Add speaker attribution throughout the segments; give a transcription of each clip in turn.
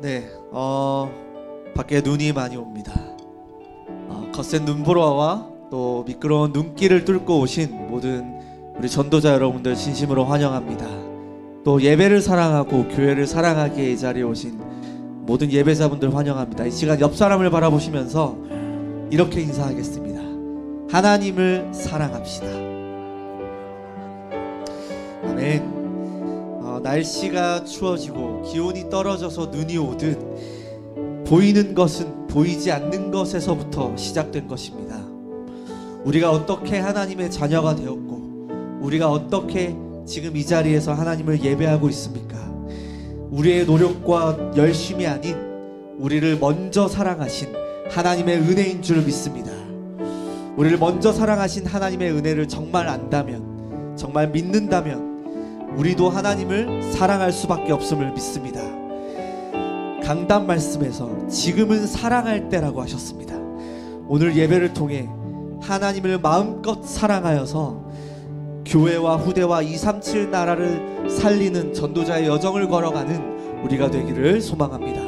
Speaker 1: 네, 어, 밖에 눈이 많이 옵니다. 어, 거센 눈보라와 또 미끄러운 눈길을 뚫고 오신 모든 우리 전도자 여러분들 진심으로 환영합니다. 또 예배를 사랑하고 교회를 사랑하기에 이 자리에 오신 모든 예배자분들 환영합니다. 이 시간 옆 사람을 바라보시면서 이렇게 인사하겠습니다. 하나님을 사랑합시다. 아멘. 어, 날씨가 추워지고 기온이 떨어져서 눈이 오듯 보이는 것은 보이지 않는 것에서부터 시작된 것입니다. 우리가 어떻게 하나님의 자녀가 되었고 우리가 어떻게 지금 이 자리에서 하나님을 예배하고 있습니까? 우리의 노력과 열심이 아닌 우리를 먼저 사랑하신 하나님의 은혜인 줄 믿습니다. 우리를 먼저 사랑하신 하나님의 은혜를 정말 안다면, 정말 믿는다면, 우리도 하나님을 사랑할 수밖에 없음을 믿습니다. 강단 말씀에서 지금은 사랑할 때라고 하셨습니다. 오늘 예배를 통해 하나님을 마음껏 사랑하여서 교회와 후대와 237 나라를 살리는 전도자의 여정을 걸어가는 우리가 되기를 소망합니다.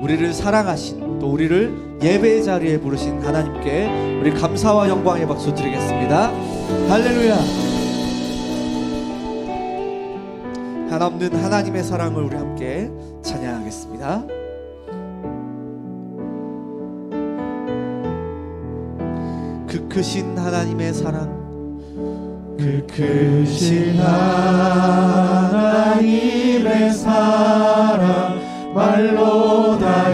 Speaker 1: 우리를 사랑하신 또 우리를 예배의 자리에 부르신 하나님께 우리 감사와 영광의 박수 드리겠습니다. 할렐루야. 한없는 하나님의 사랑을 우리 함께 찬양하겠습니다. 그 크신 하나님의 사랑
Speaker 2: 그 크신 하나님의 사랑 말로 다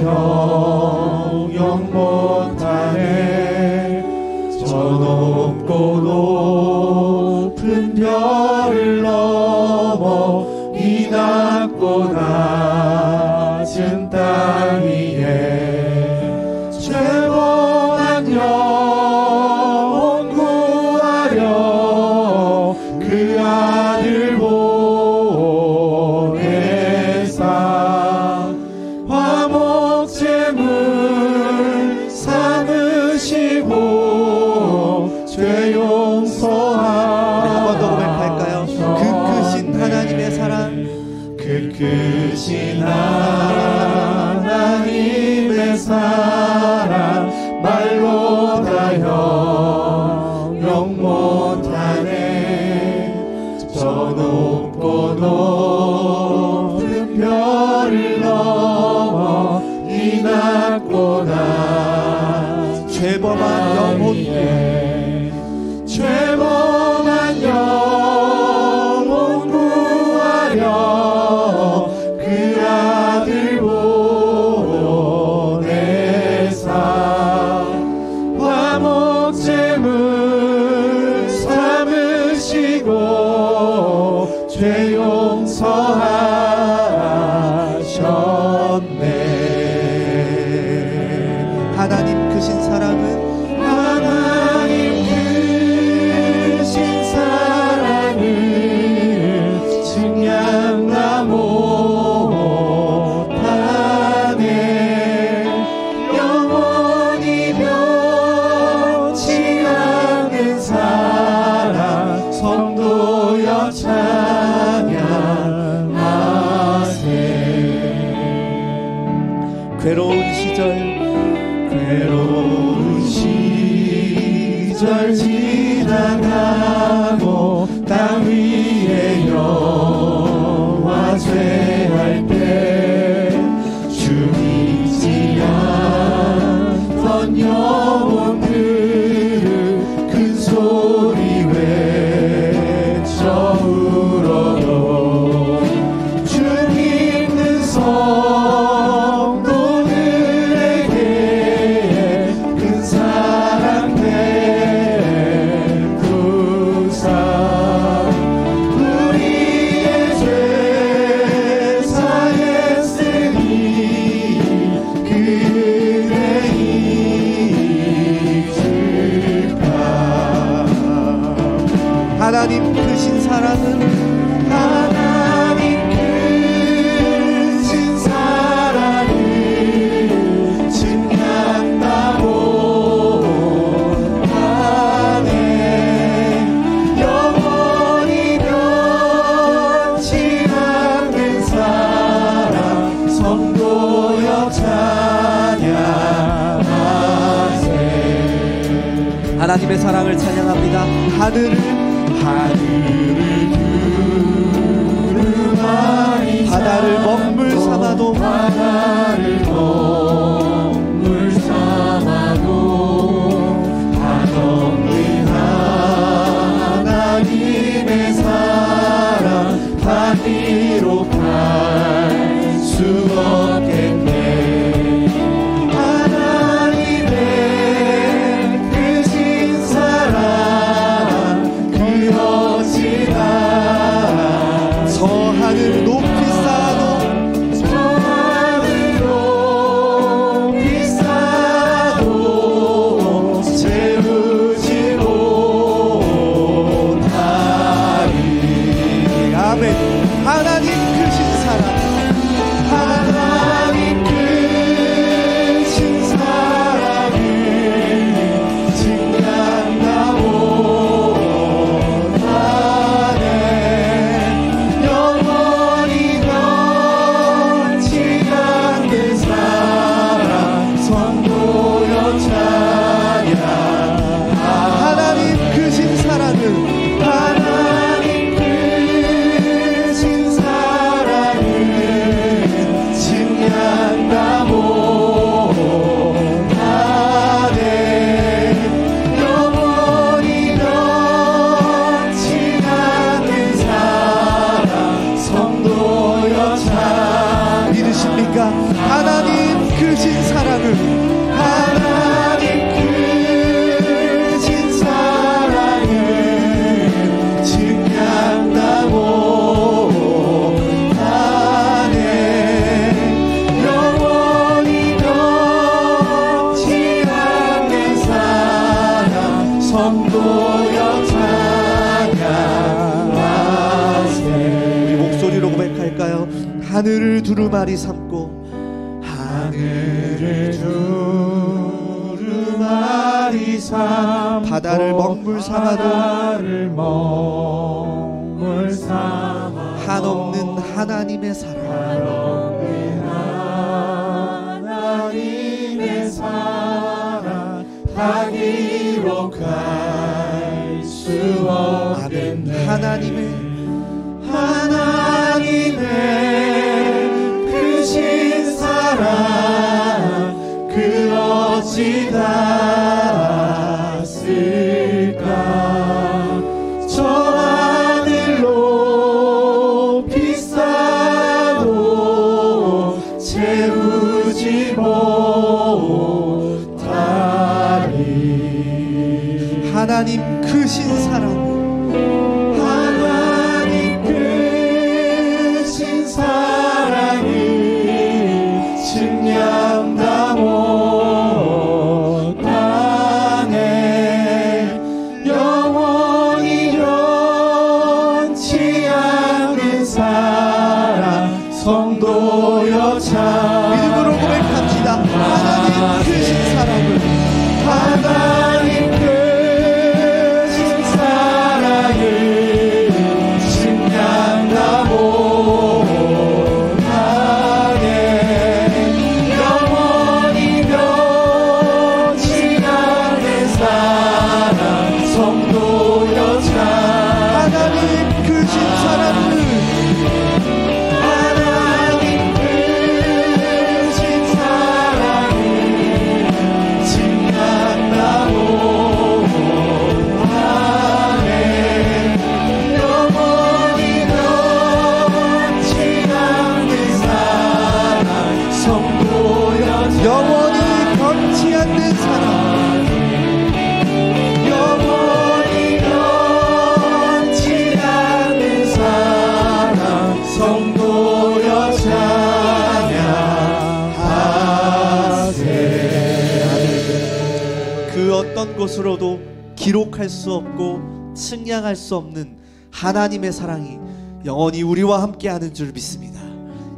Speaker 2: 수 없는
Speaker 1: 하나님의 사랑이 영원히 우리와 함께하는 줄 믿습니다.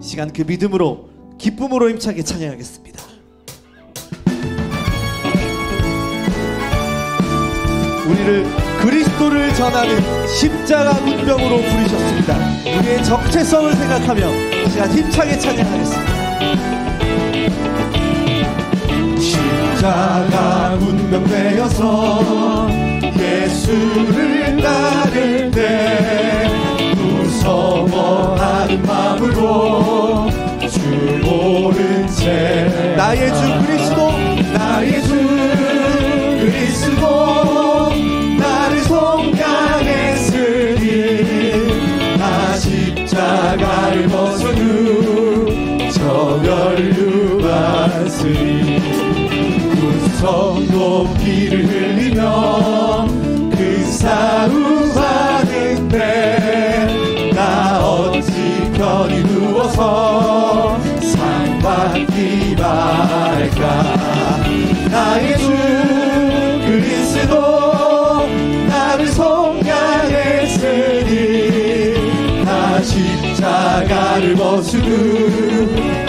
Speaker 1: 시간 그 믿음으로 기쁨으로 힘차게 찬양하겠습니다. 우리를 그리스도를 전하는 십자가 문병으로 부르셨습니다. 우리의 정체성을 생각하며 시간 힘차게 찬양하겠습니다.
Speaker 2: 십자가 문명되어서 예수를 따를 때 무서워하는 마음으로 주 모른 채
Speaker 1: 나의 주 그리스도
Speaker 2: 나의 주 그리스도 나를 송강했으니 나 십자가를 벗은 후저 멸류관스니 구성 높이를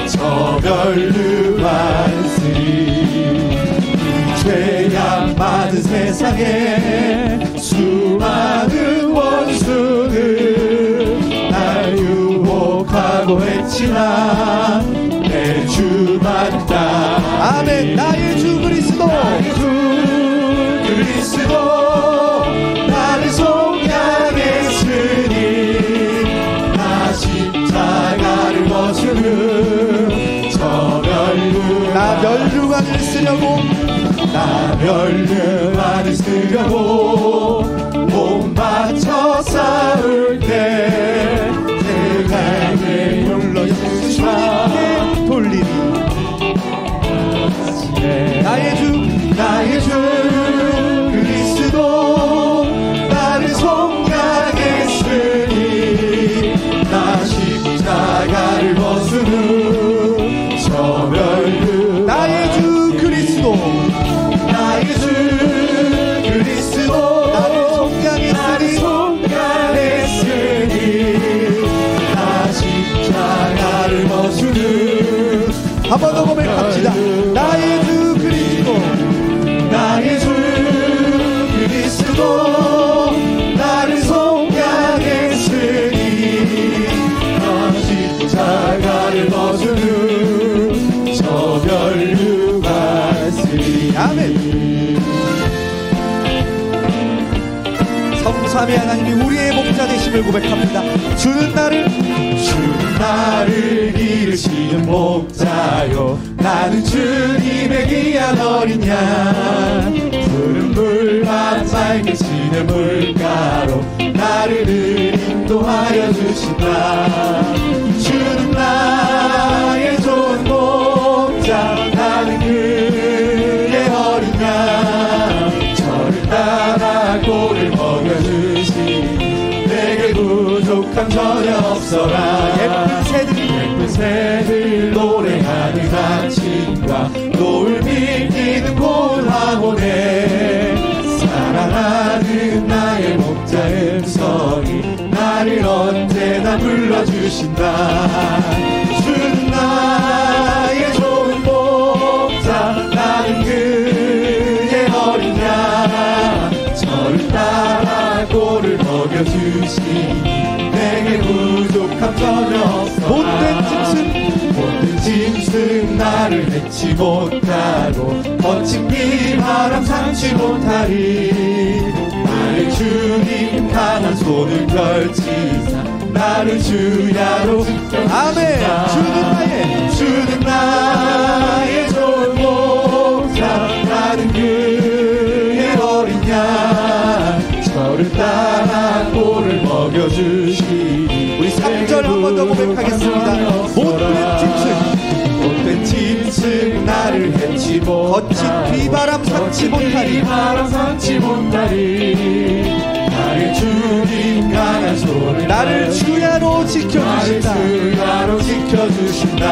Speaker 2: 저 멸류관스니 죄악 많은 세상에 수많은 원수는 날 유혹하고 했지만 내 주만 다
Speaker 1: 아멘. 나의 쓰려고.
Speaker 2: 나 멸류관을 쓰려고. 몸 바쳐 싸울
Speaker 1: 성삼위 하나님이 우리의 목자 되심을 고백합니다. 주는 나를
Speaker 2: 주는 나를 기르시는 목자요. 나는 주님의 귀한 어린 양. 푸른 물만 맑으시는 물가로 나를 늘 인도하여 주신다. 주는 나의 좋은 목자 부족함 전혀 없어라.
Speaker 1: 예쁜 새들
Speaker 2: 예쁜 새들 노래하는 아침과 노을 비키는 고운하오네. 사랑하는 나의 목자의 음성이 나를 언제나 불러주신다. 주는 나의 좋은 목자. 나는 그의 어린 양 저를 따라 꼴을 먹여주시니 부족함 전혀 없어
Speaker 1: 못된 짐승
Speaker 2: 못된 짐승 나를 해치 못하고 거친 비바람 삼지 못하리. 나의 주님 강한 손을 펼치사 나를 주야로
Speaker 1: 아멘. 주는 나의
Speaker 2: 주는 나
Speaker 1: 더 고백하겠습니다. 못된 짐승.
Speaker 2: 못된 짐승 나를 해치
Speaker 1: 거친 비바람 삼지 못하리.
Speaker 2: 바람 삼지 못하리. 나의 주님 강한 손을
Speaker 1: 나를 주야로 지켜주신다.
Speaker 2: 나를 주야로 지켜주신다.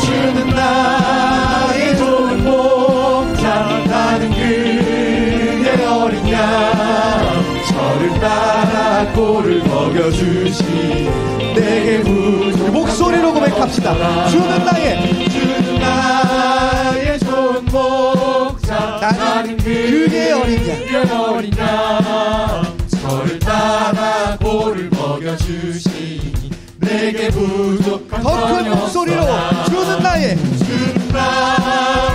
Speaker 2: 주는 나의 좋은 목자 나는 그의 어린 양. 저를 따라 꼴을 먹여주시. 내게 부족
Speaker 1: 목소리로 고백합시다. 주는 나의
Speaker 2: 주는 나의 좋은 목자
Speaker 1: 나는 그의 어린 양
Speaker 2: 그의 어린 양 저를 따라 꼴을 먹여주시니 내게 부족한
Speaker 1: 더큰
Speaker 2: 전혀
Speaker 1: 목소리로. 주는 나의
Speaker 2: 주는 나의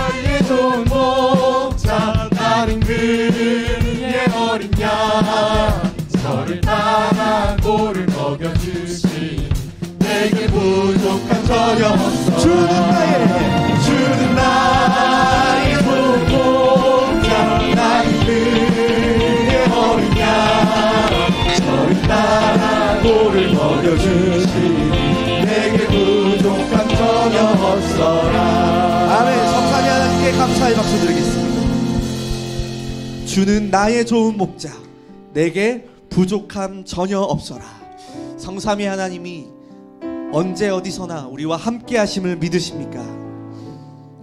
Speaker 1: 감사의 박수 드리겠습니다. 주는 나의 좋은 목자, 내게 부족함 전혀 없어라. 성삼위 하나님이 언제 어디서나 우리와 함께 하심을 믿으십니까?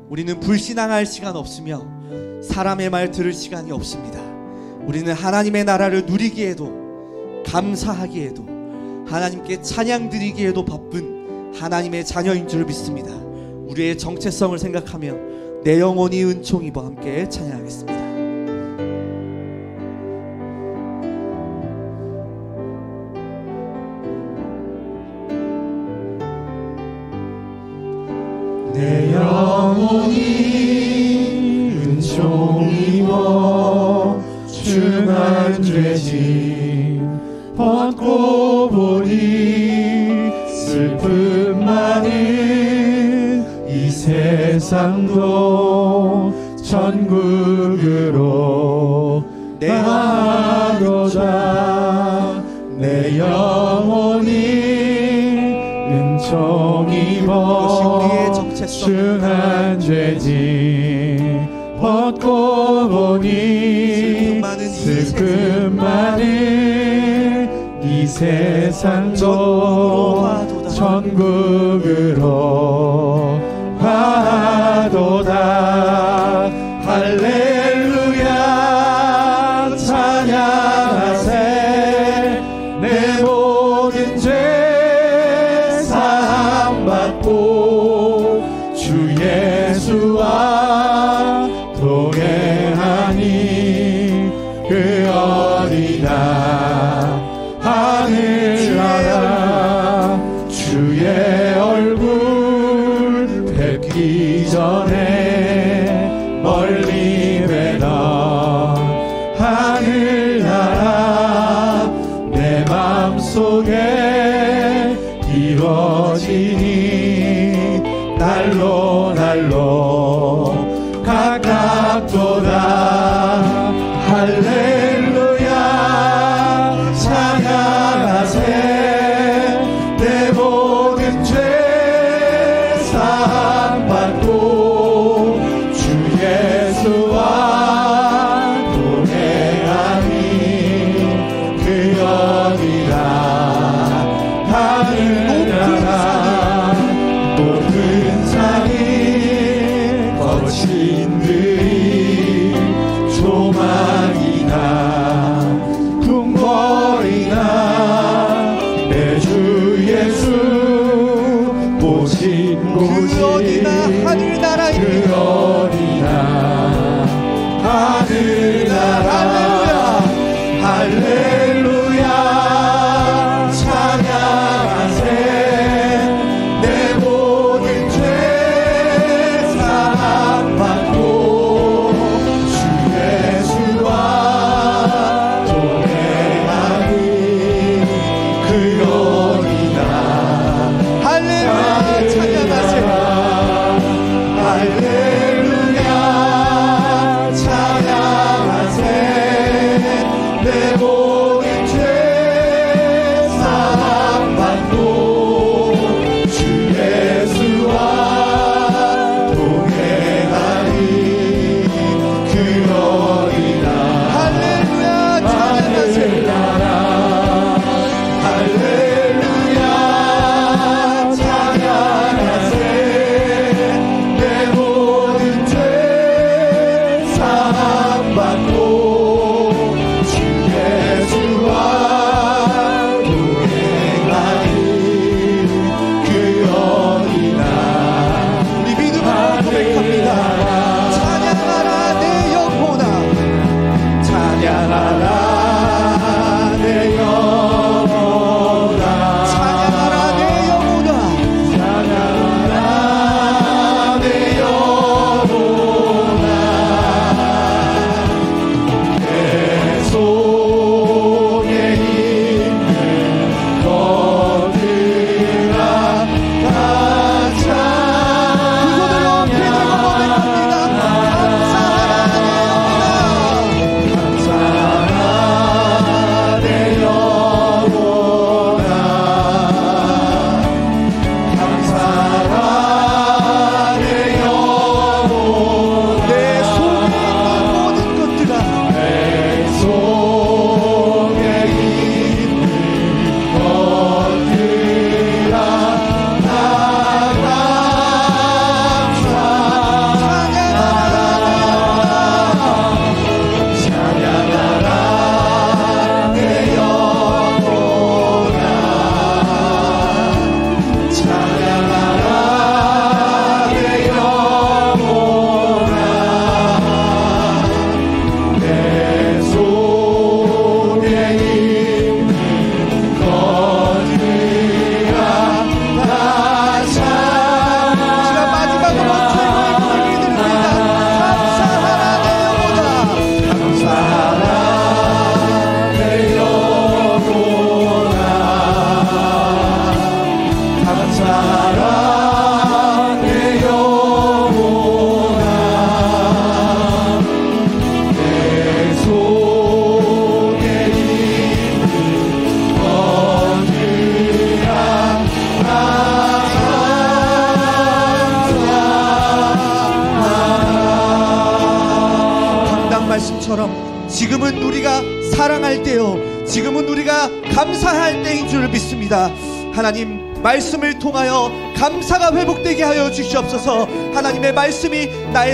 Speaker 1: 우리는 불신앙할 시간 없으며 사람의 말 들을 시간이 없습니다. 우리는 하나님의 나라를 누리기에도 감사하기에도 하나님께 찬양 드리기에도 바쁜 하나님의 자녀인 줄 믿습니다. 우리의 정체성을 생각하며 내 영혼이 은총 입어 함께 찬양하겠습니다.
Speaker 2: 내 영혼이 은총 입어 중한 죄짐 벗고 보니 세상도 천국으로
Speaker 1: 내
Speaker 2: 나가도다 내 영혼이 은총
Speaker 1: 우리의
Speaker 2: 입어. 중한 죄짐 벗고 보니
Speaker 1: 슬픔 많은 이
Speaker 2: 세상도 천국으로 가도다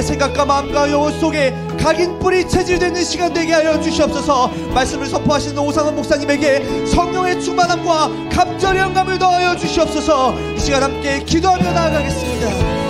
Speaker 1: 생각과 마음과 영혼 속에 각인 뿌리 체질되는 시간 되게 하여 주시옵소서. 말씀을 선포하시는 오상원 목사님에게 성령의 충만함과 갑절의 영감을 더하여 주시옵소서. 이 시간 함께 기도하며 나아가겠습니다.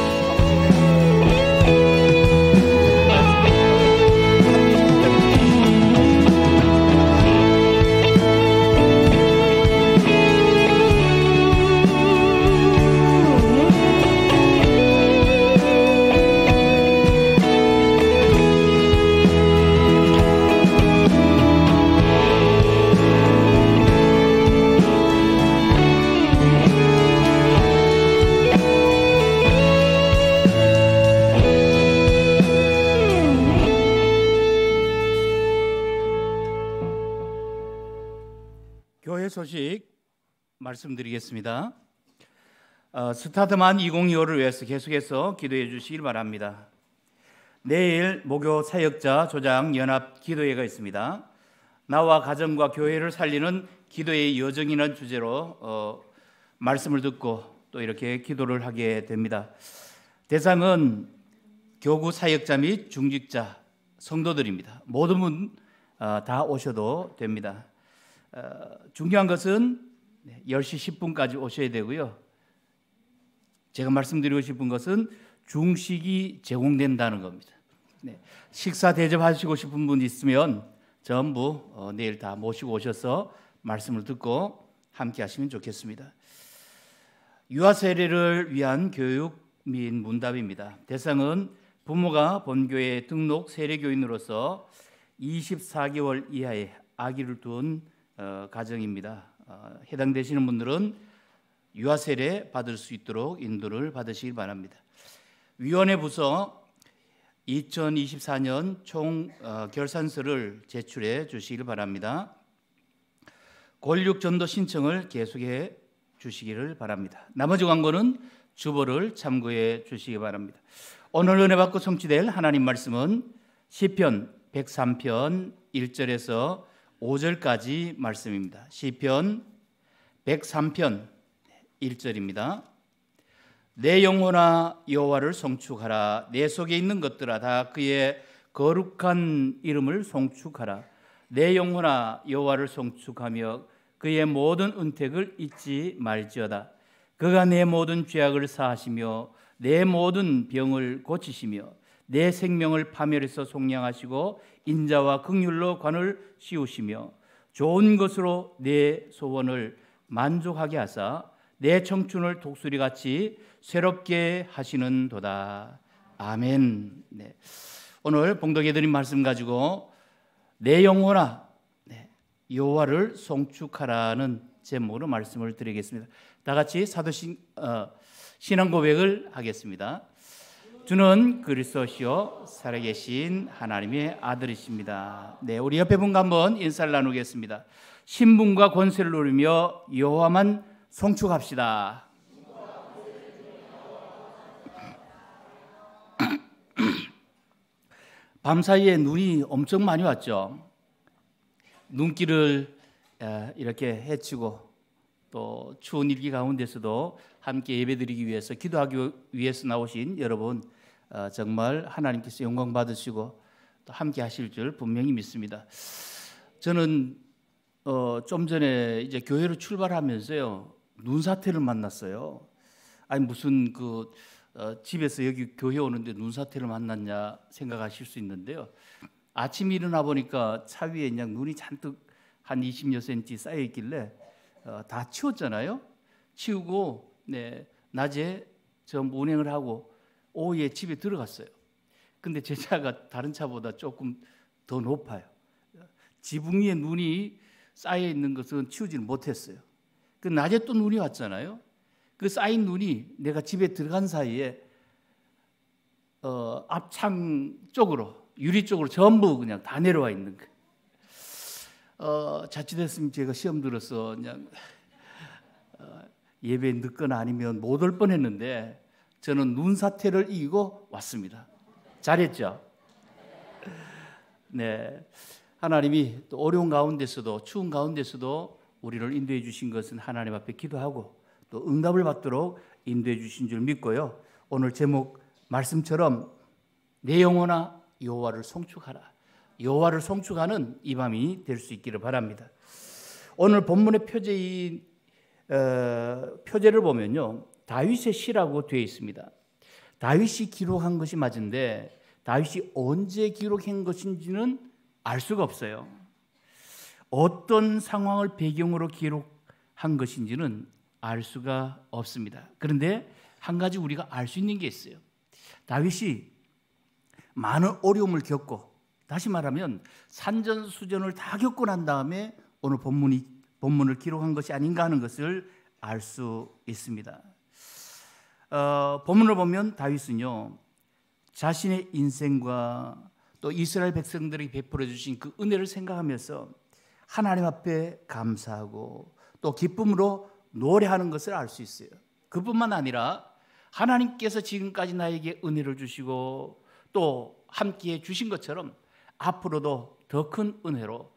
Speaker 3: 말씀드리겠습니다. 어, 스타트만 2025를 위해서 계속해서 기도해 주시길 바랍니다. 내일 목요 사역자 조장 연합 기도회가 있습니다. 나와 가정과 교회를 살리는 기도의 여정이라는 주제로 어, 말씀을 듣고 또 이렇게 기도를 하게 됩니다. 대상은 교구 사역자 및 중직자 성도들입니다. 모든 분다 어, 오셔도 됩니다. 어, 중요한 것은 10시 10분까지 오셔야 되고요. 제가 말씀드리고 싶은 것은 중식이 제공된다는 겁니다. 네. 식사 대접하시고 싶은 분 있으면 전부 어, 내일 다 모시고 오셔서 말씀을 듣고 함께 하시면 좋겠습니다. 유아 세례를 위한 교육 및 문답입니다. 대상은 부모가 본교회 등록 세례교인으로서 24개월 이하의 아기를 둔 어, 가정입니다. 어, 해당되시는 분들은 유아 세례 받을 수 있도록 인도를 받으시길 바랍니다. 위원회 부서 2024년 총 어, 결산서를 제출해 주시길 바랍니다. 권력 전도 신청을 계속해 주시기를 바랍니다. 나머지 광고는 주보를 참고해 주시기 바랍니다. 오늘 은혜 받고 성취될 하나님 말씀은 시편 103편 1절에서 5절까지 말씀입니다. 시편 103편 1절입니다. 내 영혼아 여호와를 송축하라 내 속에 있는 것들아 다 그의 거룩한 이름을 송축하라 내 영혼아 여호와를 송축하며 그의 모든 은택을 잊지 말지어다 그가 내 모든 죄악을 사하시며 내 모든 병을 고치시며 내 생명을 파멸해서 속량하시고 인자와 극률로 관을 씌우시며 좋은 것으로 내 소원을 만족하게 하사 내 청춘을 독수리 같이 새롭게 하시는 도다. 아멘. 네. 오늘 봉독해 드린 말씀 가지고 내 영혼아 네. 여호와를 송축하라는 제목으로 말씀을 드리겠습니다. 다 같이 사도신 어, 신앙 고백을 하겠습니다. 주는 그리스도시요 살아계신 하나님의 아들이십니다. 네, 우리 옆에 분과 한번 인사를 나누겠습니다. 신분과 권세를 누리며 여호와만 송축합시다. 밤사이에 눈이 엄청 많이 왔죠. 눈길을 이렇게 헤치고 또 추운 일기 가운데서도 함께 예배드리기 위해서 기도하기 위해서 나오신 여러분 어, 정말 하나님께서 영광 받으시고 또 함께 하실 줄 분명히 믿습니다. 저는 어, 좀 전에 이제 교회로 출발하면서요 눈사태를 만났어요. 아니 무슨 그 어, 집에서 여기 교회 오는데 눈사태를 만났냐 생각하실 수 있는데요. 아침 일어나 보니까 차 위에 그냥 눈이 잔뜩 한 20여 센치 쌓여 있길래 어, 다 치웠잖아요. 치우고 네, 낮에 전부 운행을 하고 오후에 집에 들어갔어요. 근데 제 차가 다른 차보다 조금 더 높아요. 지붕 위에 눈이 쌓여 있는 것은 치우지는 못했어요. 그 낮에 또 눈이 왔잖아요. 그 쌓인 눈이 내가 집에 들어간 사이에 어, 앞창 쪽으로 유리 쪽으로 전부 그냥 다 내려와 있는 거예요. 어, 자칫했으면 제가 시험 들어서 그냥 어, 예배 늦거나 아니면 못 올 뻔했는데 저는 눈 사태를 이기고 왔습니다. 잘했죠? 네. 하나님이 또 어려운 가운데서도 추운 가운데서도 우리를 인도해 주신 것은 하나님 앞에 기도하고 또 응답을 받도록 인도해 주신 줄 믿고요. 오늘 제목 말씀처럼 내 영혼아 여호와를 송축하라. 여호와를 송축하는 이 밤이 될 수 있기를 바랍니다. 오늘 본문의 표제인 어, 표제를 보면요. 다윗의 시라고 되어 있습니다. 다윗이 기록한 것이 맞은데 다윗이 언제 기록한 것인지는 알 수가 없어요. 어떤 상황을 배경으로 기록한 것인지는 알 수가 없습니다. 그런데 한 가지 우리가 알 수 있는 게 있어요. 다윗이 많은 어려움을 겪고 다시 말하면 산전수전을 다 겪고 난 다음에 오늘 본문이 본문을 기록한 것이 아닌가 하는 것을 알 수 있습니다. 어, 본문을 보면 다윗은요 자신의 인생과 또 이스라엘 백성들에게 베풀어 주신 그 은혜를 생각하면서 하나님 앞에 감사하고 또 기쁨으로 노래하는 것을 알 수 있어요. 그뿐만 아니라 하나님께서 지금까지 나에게 은혜를 주시고 또 함께 주신 것처럼 앞으로도 더 큰 은혜로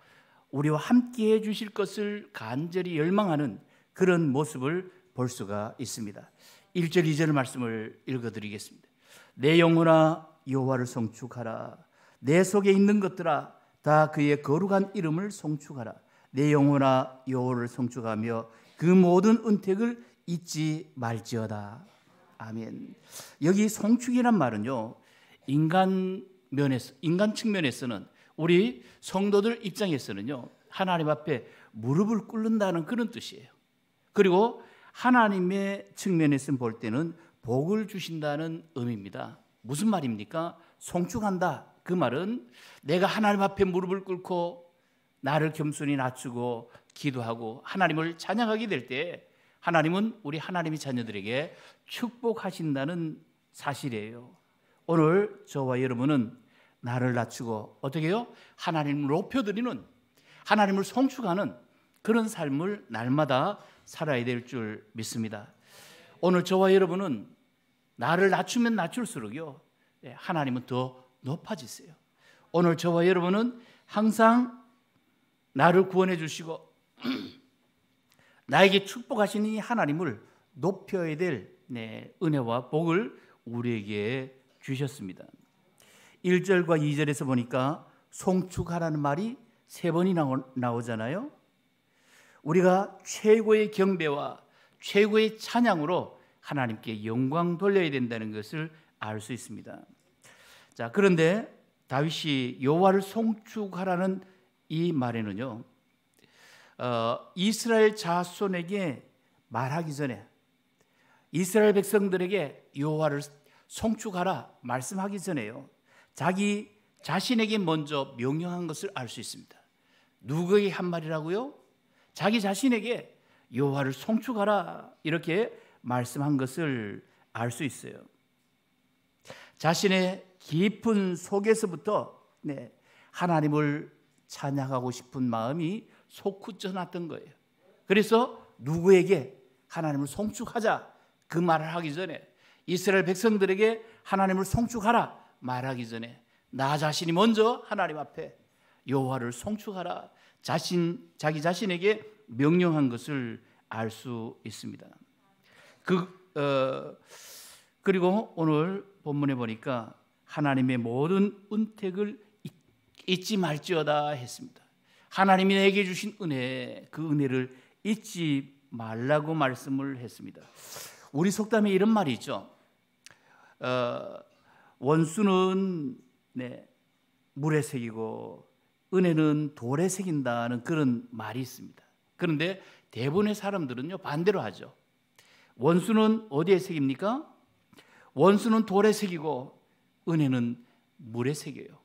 Speaker 3: 우리와 함께 해 주실 것을 간절히 열망하는 그런 모습을 볼 수가 있습니다. 1절 2절 말씀을 읽어 드리겠습니다. 내 영혼아 여호와를 송축하라. 내 속에 있는 것들아 다 그의 거룩한 이름을 송축하라. 내 영혼아 여호와를 송축하며 그 모든 은택을 잊지 말지어다. 아멘. 여기 송축이란 말은요 인간 면에서 인간 측면에서는 우리 성도들 입장에서는요 하나님 앞에 무릎을 꿇는다는 그런 뜻이에요. 그리고 하나님의 측면에서 볼 때는 복을 주신다는 의미입니다. 무슨 말입니까? 송축한다. 그 말은 내가 하나님 앞에 무릎을 꿇고 나를 겸손히 낮추고 기도하고 하나님을 찬양하게 될 때 하나님은 우리 하나님의 자녀들에게 축복하신다는 사실이에요. 오늘 저와 여러분은 나를 낮추고 어떻게 해요? 하나님을 높여드리는 하나님을 송축하는 그런 삶을 날마다 살아야 될 줄 믿습니다. 오늘 저와 여러분은 나를 낮추면 낮출수록요 예, 하나님은 더 높아지세요. 오늘 저와 여러분은 항상 나를 구원해 주시고 나에게 축복하시는 이 하나님을 높여야 될 네, 은혜와 복을 우리에게 주셨습니다. 1절과 2절에서 보니까 송축하라는 말이 세 번이 나오잖아요. 우리가 최고의 경배와 최고의 찬양으로 하나님께 영광 돌려야 된다는 것을 알 수 있습니다. 자, 그런데 다윗이 여호와를 송축하라는 이 말에는요. 어, 이스라엘 자손에게 말하기 전에 이스라엘 백성들에게 여호와를 송축하라 말씀하기 전에요. 자기 자신에게 먼저 명령한 것을 알 수 있습니다. 누구에게 한 말이라고요? 자기 자신에게 여호와를 송축하라 이렇게 말씀한 것을 알 수 있어요. 자신의 깊은 속에서부터 네, 하나님을 찬양하고 싶은 마음이 솟구쳐났던 거예요. 그래서 누구에게 하나님을 송축하자 그 말을 하기 전에 이스라엘 백성들에게 하나님을 송축하라 말하기 전에 나 자신이 먼저 하나님 앞에 여호와를 송축하라 자신 자기 자신에게 명령한 것을 알 수 있습니다. 그 어, 그리고 오늘 본문에 보니까 하나님의 모든 은택을 잊지 말지어다 했습니다. 하나님이 내게 주신 은혜, 그 은혜를 잊지 말라고 말씀을 했습니다. 우리 속담에 이런 말이 있죠. 어, 원수는 네, 물에 새기고 은혜는 돌에 새긴다는 그런 말이 있습니다. 그런데 대부분의 사람들은요 반대로 하죠. 원수는 어디에 새깁니까? 원수는 돌에 새기고 은혜는 물에 새겨요.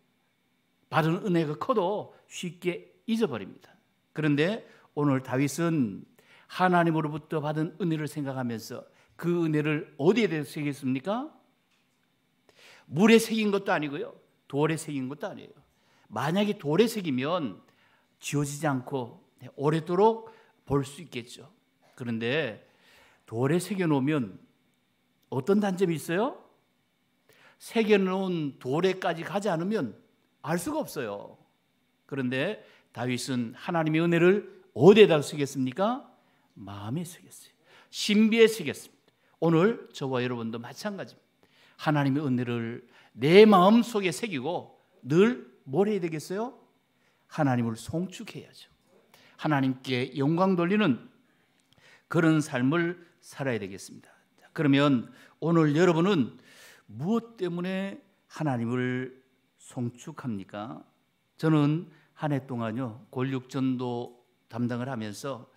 Speaker 3: 받은 은혜가 커도 쉽게 잊어버립니다. 그런데 오늘 다윗은 하나님으로부터 받은 은혜를 생각하면서 그 은혜를 어디에 대해서 새겼습니까? 물에 새긴 것도 아니고요. 돌에 새긴 것도 아니에요. 만약에 돌에 새기면 지워지지 않고 오래도록 볼 수 있겠죠. 그런데 돌에 새겨 놓으면 어떤 단점이 있어요? 새겨 놓은 돌에까지 가지 않으면 알 수가 없어요. 그런데 다윗은 하나님의 은혜를 어디에다 쓰겠습니까? 마음에 쓰겠어요. 신비에 쓰겠습니다. 오늘 저와 여러분도 마찬가지입니다. 하나님의 은혜를 내 마음 속에 새기고 늘 뭘 해야 되겠어요? 하나님을 송축해야죠. 하나님께 영광 돌리는 그런 삶을 살아야 되겠습니다. 그러면 오늘 여러분은 무엇 때문에 하나님을 송축합니까? 저는 한 해 동안요 골육전도 담당을 하면서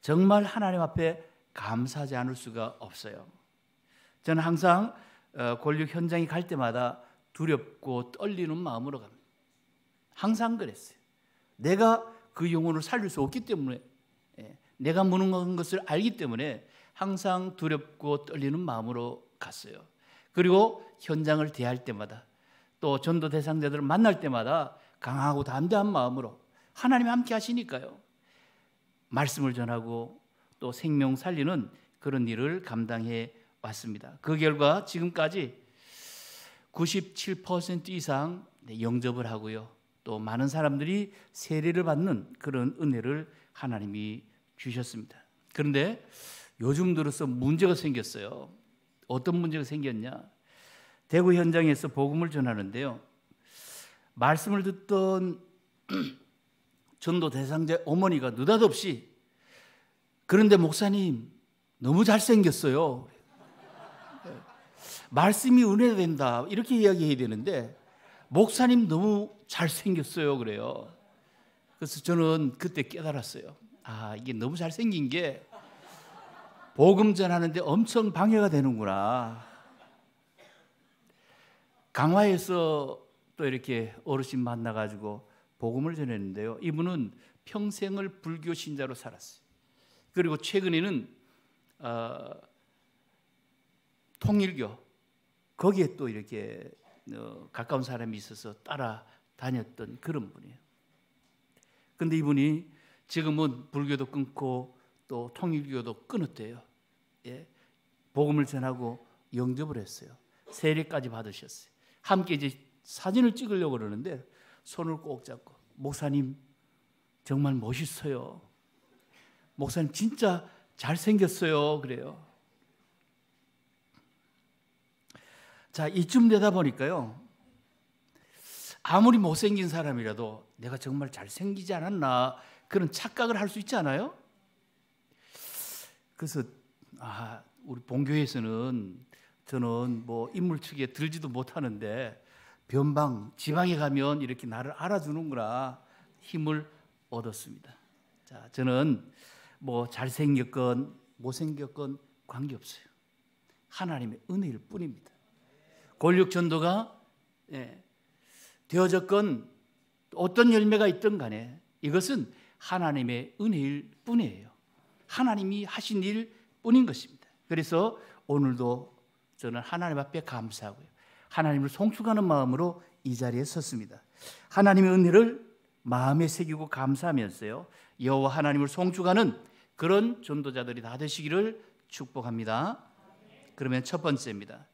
Speaker 3: 정말 하나님 앞에 감사하지 않을 수가 없어요. 저는 항상 어, 골육 현장에 갈 때마다 두렵고 떨리는 마음으로 갑니다. 항상 그랬어요. 내가 그 영혼을 살릴 수 없기 때문에 예, 내가 무능한 것을 알기 때문에 항상 두렵고 떨리는 마음으로 갔어요. 그리고 현장을 대할 때마다 또 전도 대상자들을 만날 때마다 강하고 담대한 마음으로 하나님 함께 하시니까요. 말씀을 전하고 또 생명 살리는 그런 일을 감당해 왔습니다. 그 결과 지금까지 97% 이상 네, 영접을 하고요. 또 많은 사람들이 세례를 받는 그런 은혜를 하나님이 주셨습니다. 그런데 요즘 들어서 문제가 생겼어요. 어떤 문제가 생겼냐? 대구 현장에서 복음을 전하는데요. 말씀을 듣던 전도 대상자 어머니가 느닷없이 그런데 목사님 너무 잘생겼어요. 말씀이 은혜된다 이렇게 이야기해야 되는데 목사님 너무 잘생겼어요 그래요. 그래서 저는 그때 깨달았어요. 아 이게 너무 잘생긴 게 복음 전하는데 엄청 방해가 되는구나. 강화에서 또 이렇게 어르신 만나가지고 복음을 전했는데요. 이분은 평생을 불교 신자로 살았어요. 그리고 최근에는 어, 통일교 거기에 또 이렇게 어, 가까운 사람이 있어서 따라 다녔던 그런 분이에요. 근데 이분이 지금은 불교도 끊고 또 통일교도 끊었대요. 예. 복음을 전하고 영접을 했어요. 세례까지 받으셨어요. 함께 이제 사진을 찍으려고 그러는데 손을 꼭 잡고 목사님 정말 멋있어요. 목사님 진짜 잘생겼어요. 그래요. 자, 이쯤 되다 보니까요. 아무리 못생긴 사람이라도 내가 정말 잘생기지 않았나 그런 착각을 할 수 있지 않아요? 그래서 아, 우리 본교에서는 저는 뭐 인물 측에 들지도 못하는데 변방 지방에 가면 이렇게 나를 알아주는구나 힘을 얻었습니다. 자, 저는 뭐 잘생겼건 못생겼건 관계없어요. 하나님의 은혜일 뿐입니다. 권력 전도가 예, 되어졌건 어떤 열매가 있든 간에 이것은 하나님의 은혜일 뿐이에요. 하나님이 하신 일 뿐인 것입니다. 그래서 오늘도 저는 하나님 앞에 감사하고요. 하나님을 송축하는 마음으로 이 자리에 섰습니다. 하나님의 은혜를 마음에 새기고 감사하면서요. 여호와 하나님을 송축하는 그런 전도자들이 다 되시기를 축복합니다. 그러면 첫 번째입니다.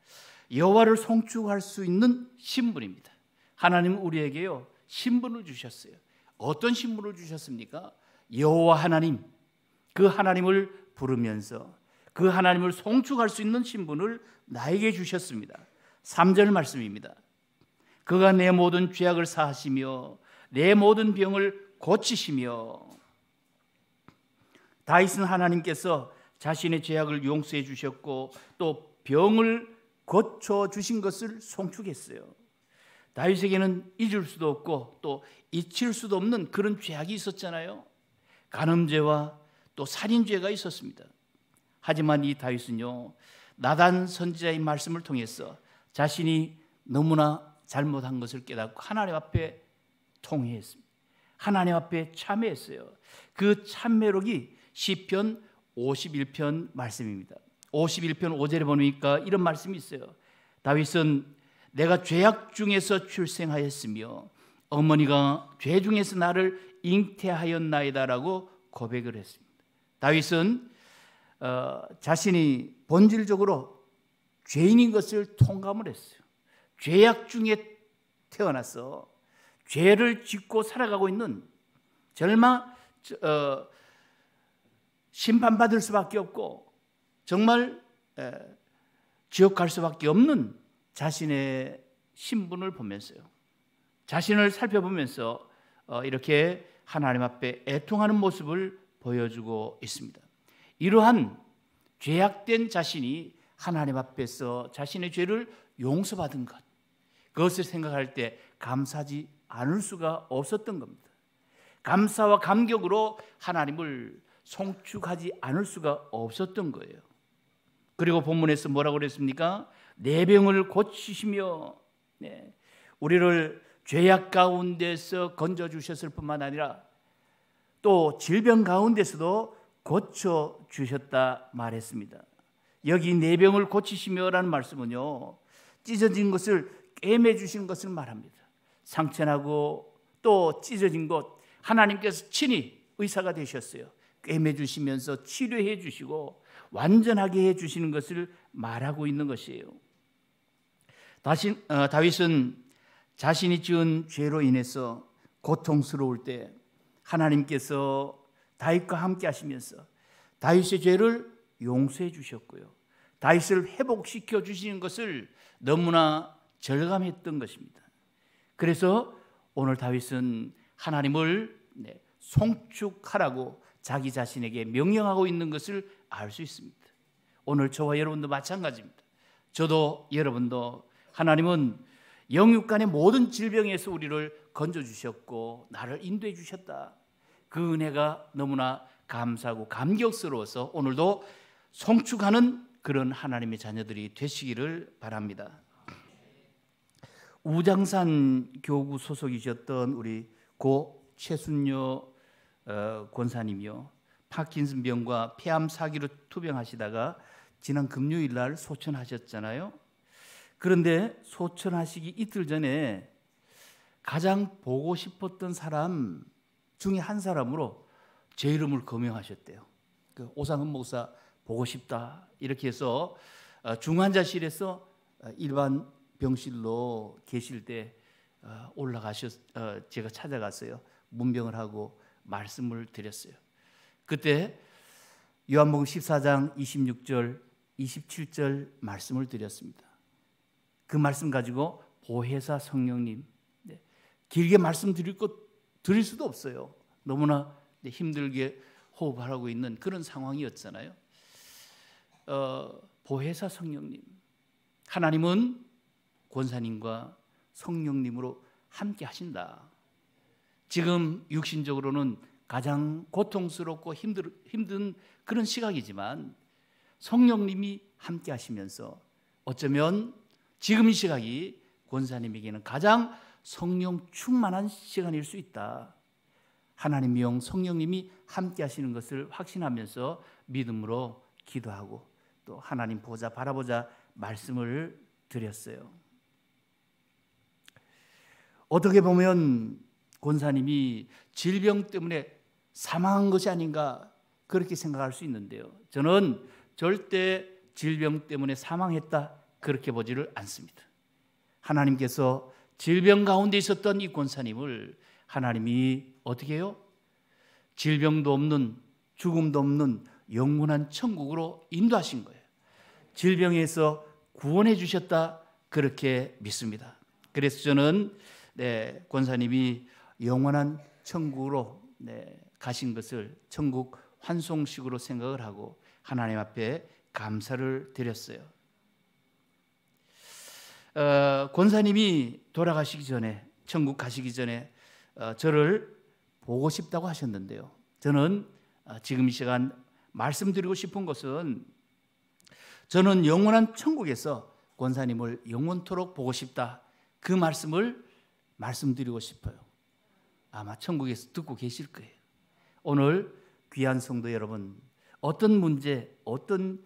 Speaker 3: 여호와를 송축할 수 있는 신분입니다. 하나님은 우리에게요 신분을 주셨어요. 어떤 신분을 주셨습니까? 여호와 하나님 그 하나님을 부르면서 그 하나님을 송축할 수 있는 신분을 나에게 주셨습니다. 3절 말씀입니다. 그가 내 모든 죄악을 사하시며 내 모든 병을 고치시며 다윗은 하나님께서 자신의 죄악을 용서해 주셨고 또 병을 고쳐 주신 것을 송축했어요. 다윗에게는 잊을 수도 없고 또 잊힐 수도 없는 그런 죄악이 있었잖아요. 간음죄와 또 살인죄가 있었습니다. 하지만 이 다윗은요 나단 선지자의 말씀을 통해서 자신이 너무나 잘못한 것을 깨닫고 하나님 앞에 통회했습니다. 하나님 앞에 참회했어요. 그 참회록이 시편 51편 말씀입니다. 51편 5절에 보니까 이런 말씀이 있어요. 다윗은 내가 죄악 중에서 출생하였으며 어머니가 죄 중에서 나를 잉태하였나이다라고 고백을 했습니다. 다윗은 어, 자신이 본질적으로 죄인인 것을 통감을 했어요. 죄악 중에 태어나서 죄를 짓고 살아가고 있는 절망 어, 심판받을 수밖에 없고 정말 에, 지옥 갈 수밖에 없는 자신의 신분을 보면서요. 자신을 살펴보면서 어, 이렇게 하나님 앞에 애통하는 모습을 보여주고 있습니다. 이러한 죄악된 자신이 하나님 앞에서 자신의 죄를 용서받은 것, 그것을 생각할 때 감사하지 않을 수가 없었던 겁니다. 감사와 감격으로 하나님을 송축하지 않을 수가 없었던 거예요. 그리고 본문에서 뭐라고 그랬습니까? 내 병을 고치시며 네, 우리를 죄악 가운데서 건져 주셨을 뿐만 아니라 또 질병 가운데서도 고쳐 주셨다 말했습니다. 여기 내 병을 고치시며라는 말씀은요. 찢어진 것을 꿰매 주신 것을 말합니다. 상처나고 또 찢어진 것 하나님께서 친히 의사가 되셨어요. 꿰매 주시면서 치료해 주시고 완전하게 해 주시는 것을 말하고 있는 것이에요. 다시 어, 다윗은 자신이 지은 죄로 인해서 고통스러울 때 하나님께서 다윗과 함께 하시면서 다윗의 죄를 용서해 주셨고요. 다윗을 회복시켜 주시는 것을 너무나 절감했던 것입니다. 그래서 오늘 다윗은 하나님을 네, 송축하라고 자기 자신에게 명령하고 있는 것을 알 수 있습니다. 오늘 저와 여러분도 마찬가지입니다. 저도 여러분도 하나님은 영육간의 모든 질병에서 우리를 건져 주셨고 나를 인도해 주셨다. 그 은혜가 너무나 감사하고 감격스러워서 오늘도 송축하는 그런 하나님의 자녀들이 되시기를 바랍니다. 우장산 교구 소속이셨던 우리 고 최순녀 어, 권사님이요. 파킨슨 병과 폐암 사기로 투병하시다가 지난 금요일 날 소천하셨잖아요. 그런데 소천하시기 이틀 전에 가장 보고 싶었던 사람 중에 한 사람으로 제 이름을 거명하셨대요. 그 오상훈 목사 보고 싶다 이렇게 해서 어, 중환자실에서 어, 일반 병실로 계실 때 어, 올라가셨 제가 찾아갔어요. 문병을 하고 말씀을 드렸어요. 그때 요한복음 14장 26절 27절 말씀을 드렸습니다. 그 말씀 가지고 보혜사 성령님 네, 길게 말씀드릴 것 드릴 수도 없어요. 너무나 힘들게 호흡하고 있는 그런 상황이었잖아요. 어, 보혜사 성령님, 하나님은 권사님과 성령님으로 함께 하신다. 지금 육신적으로는 가장 고통스럽고 힘들, 힘든 그런 시각이지만 성령님이 함께 하시면서 어쩌면 지금 이 시각이 권사님에게는 가장 성령 충만한 시간일 수 있다. 하나님의 영 성령님이 함께 하시는 것을 확신하면서 믿음으로 기도하고 또 하나님 보자 바라보자 말씀을 드렸어요. 어떻게 보면 권사님이 질병 때문에 사망한 것이 아닌가 그렇게 생각할 수 있는데요. 저는 절대 질병 때문에 사망했다 그렇게 보지를 않습니다. 하나님께서 질병 가운데 있었던 이 권사님을 하나님이 어떻게 해요? 질병도 없는 죽음도 없는 영원한 천국으로 인도하신 거예요. 질병에서 구원해 주셨다 그렇게 믿습니다. 그래서 저는 네, 권사님이 영원한 천국으로 네, 가신 것을 천국 환송식으로 생각을 하고 하나님 앞에 감사를 드렸어요. 어, 권사님이 돌아가시기 전에 천국 가시기 전에 어, 저를 보고 싶다고 하셨는데요. 저는 어, 지금 이 시간 말씀드리고 싶은 것은 저는 영원한 천국에서 권사님을 영원토록 보고 싶다. 그 말씀을 말씀드리고 싶어요. 아마 천국에서 듣고 계실 거예요. 오늘 귀한 성도 여러분, 어떤 문제, 어떤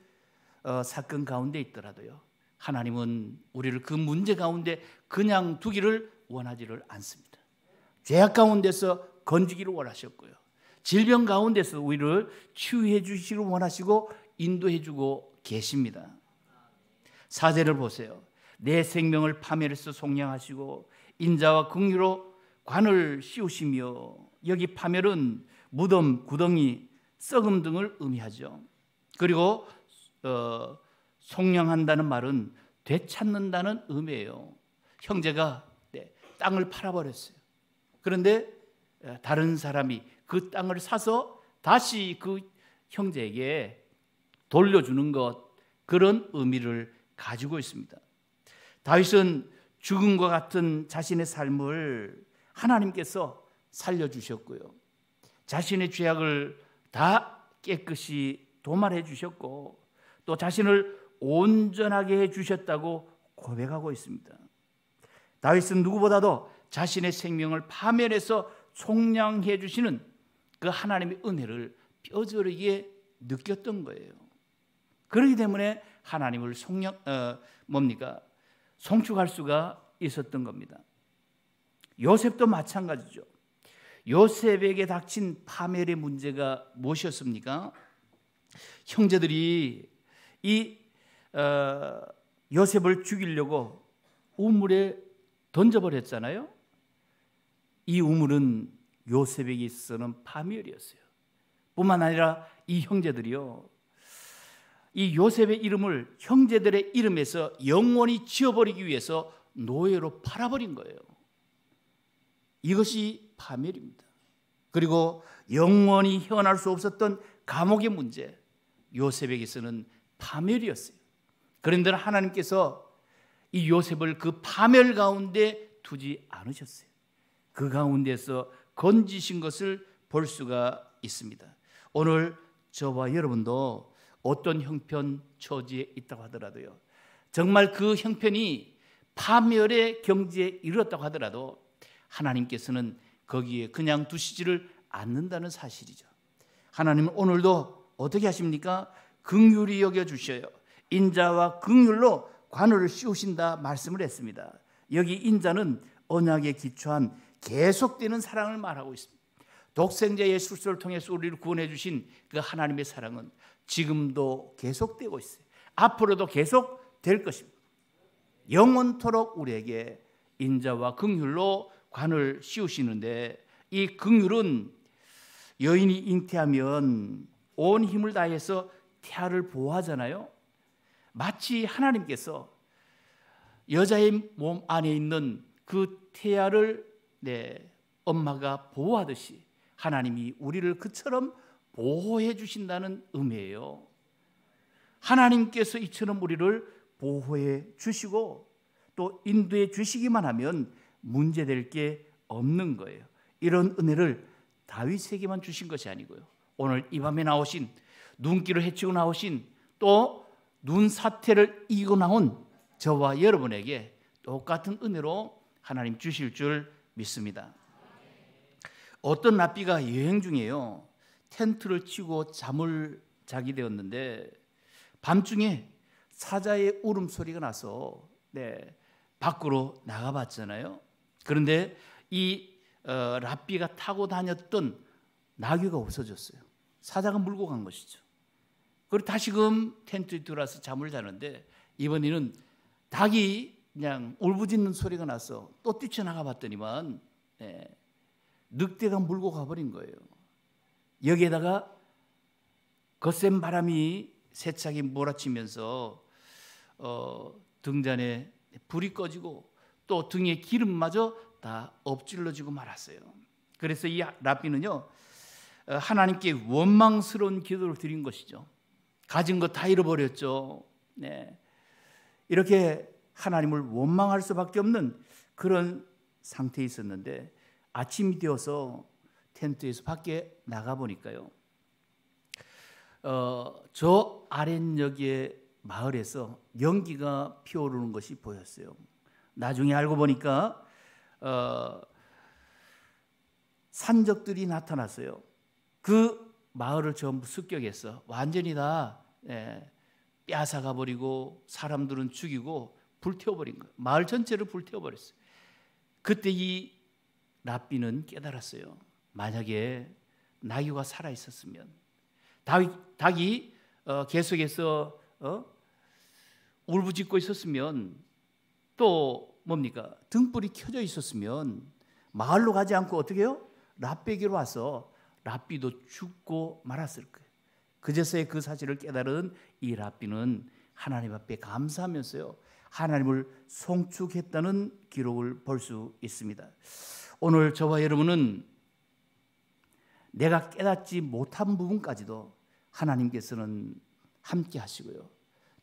Speaker 3: 어, 사건 가운데 있더라도요. 하나님은 우리를 그 문제 가운데 그냥 두기를 원하지를 않습니다. 죄악 가운데서 건지기를 원하셨고요. 질병 가운데서 우리를 치유해 주시기를 원하시고 인도해 주고 계십니다. 사제를 보세요. 내 생명을 파멸해서 속량하시고 인자와 긍휼로 관을 씌우시며 여기 파멸은 무덤, 구덩이, 썩음 등을 의미하죠. 그리고 어, 속량한다는 말은 되찾는다는 의미예요. 형제가 네, 땅을 팔아버렸어요. 그런데 다른 사람이 그 땅을 사서 다시 그 형제에게 돌려주는 것 그런 의미를 가지고 있습니다. 다윗은 죽음과 같은 자신의 삶을 하나님께서 살려주셨고요. 자신의 죄악을 다 깨끗이 도말해 주셨고 또 자신을 온전하게 해 주셨다고 고백하고 있습니다. 다윗은 누구보다도 자신의 생명을 파멸해서 속량해 주시는 그 하나님의 은혜를 뼈저리게 느꼈던 거예요. 그렇기 때문에 하나님을 속량 어, 뭡니까 송축할 수가 있었던 겁니다. 요셉도 마찬가지죠. 요셉에게 닥친 파멸의 문제가 무엇이었습니까? 형제들이 이 어, 요셉을 죽이려고 우물에 던져버렸잖아요. 이 우물은 요셉에게 있어서는 파멸이었어요. 뿐만 아니라 이 형제들이요. 이 요셉의 이름을 형제들의 이름에서 영원히 지워버리기 위해서 노예로 팔아버린 거예요. 이것이 파멸입니다. 그리고 영원히 헤어날 수 없었던 감옥의 문제, 요셉에게서는 파멸이었어요. 그런데 하나님께서 이 요셉을 그 파멸 가운데 두지 않으셨어요. 그 가운데서 건지신 것을 볼 수가 있습니다. 오늘 저와 여러분도 어떤 형편 처지에 있다고 하더라도요. 정말 그 형편이 파멸의 경지에 이르렀다고 하더라도 하나님께서는 거기에 그냥 두시지를 않는다는 사실이죠. 하나님은 오늘도 어떻게 하십니까? 긍휼히 여겨 주셔요. 인자와 긍휼로 관을 씌우신다 말씀을 했습니다. 여기 인자는 언약에 기초한 계속되는 사랑을 말하고 있습니다. 독생자 예수를 통해서 우리를 구원해 주신 그 하나님의 사랑은 지금도 계속되고 있어요. 앞으로도 계속 될 것입니다. 영원토록 우리에게 인자와 긍휼로 관을 씌우시는데 이 긍휼은 여인이 잉태하면 온 힘을 다해서 태아를 보호하잖아요. 마치 하나님께서 여자의 몸 안에 있는 그 태아를 네, 엄마가 보호하듯이 하나님이 우리를 그처럼 보호해 주신다는 의미예요. 하나님께서 이처럼 우리를 보호해 주시고 또 인도해 주시기만 하면 문제될 게 없는 거예요. 이런 은혜를 다윗에게만 주신 것이 아니고요. 오늘 이 밤에 나오신 눈길을 헤치고 나오신 또 눈 사태를 이고 나온 저와 여러분에게 똑같은 은혜로 하나님 주실 줄 믿습니다. 어떤 랍비가 여행 중에요. 텐트를 치고 잠을 자게 되었는데 밤중에 사자의 울음소리가 나서 네, 밖으로 나가봤잖아요. 그런데 이 어, 랍비가 타고 다녔던 나귀가 없어졌어요. 사자가 물고 간 것이죠. 그리고 다시금 텐트에 들어와서 잠을 자는데 이번에는 닭이 그냥 울부짖는 소리가 나서 또 뛰쳐나가 봤더니만 네, 늑대가 물고 가버린 거예요. 여기에다가 거센 바람이 세차게 몰아치면서 어, 등잔에 불이 꺼지고 또 등에 기름마저 다 엎질러지고 말았어요. 그래서 이 랍비는요 어, 하나님께 원망스러운 기도를 드린 것이죠. 가진 것 다 잃어버렸죠. 네. 이렇게 하나님을 원망할 수밖에 없는 그런 상태에 있었는데 아침이 되어서 텐트에서 밖에 나가 보니까요. 어, 저 아랫역의 마을에서 연기가 피어오르는 것이 보였어요. 나중에 알고 보니까 어, 산적들이 나타났어요. 그 마을을 전부 습격해서 완전히 다 예, 뺏아가 버리고 사람들은 죽이고 불태워버린 거예요. 마을 전체를 불태워버렸어요. 그때 이 랍비는 깨달았어요. 만약에 나귀가 살아 있었으면 닭이, 닭이 어, 계속해서 어? 울부짖고 있었으면 또 뭡니까 등불이 켜져 있었으면 마을로 가지 않고 어떻게 해요? 랍베기로 와서 랍비도 죽고 말았을 거예요. 그제서야 그 사실을 깨달은 이 랍비는 하나님 앞에 감사하면서요. 하나님을 송축했다는 기록을 볼 수 있습니다. 오늘 저와 여러분은 내가 깨닫지 못한 부분까지도 하나님께서는 함께 하시고요.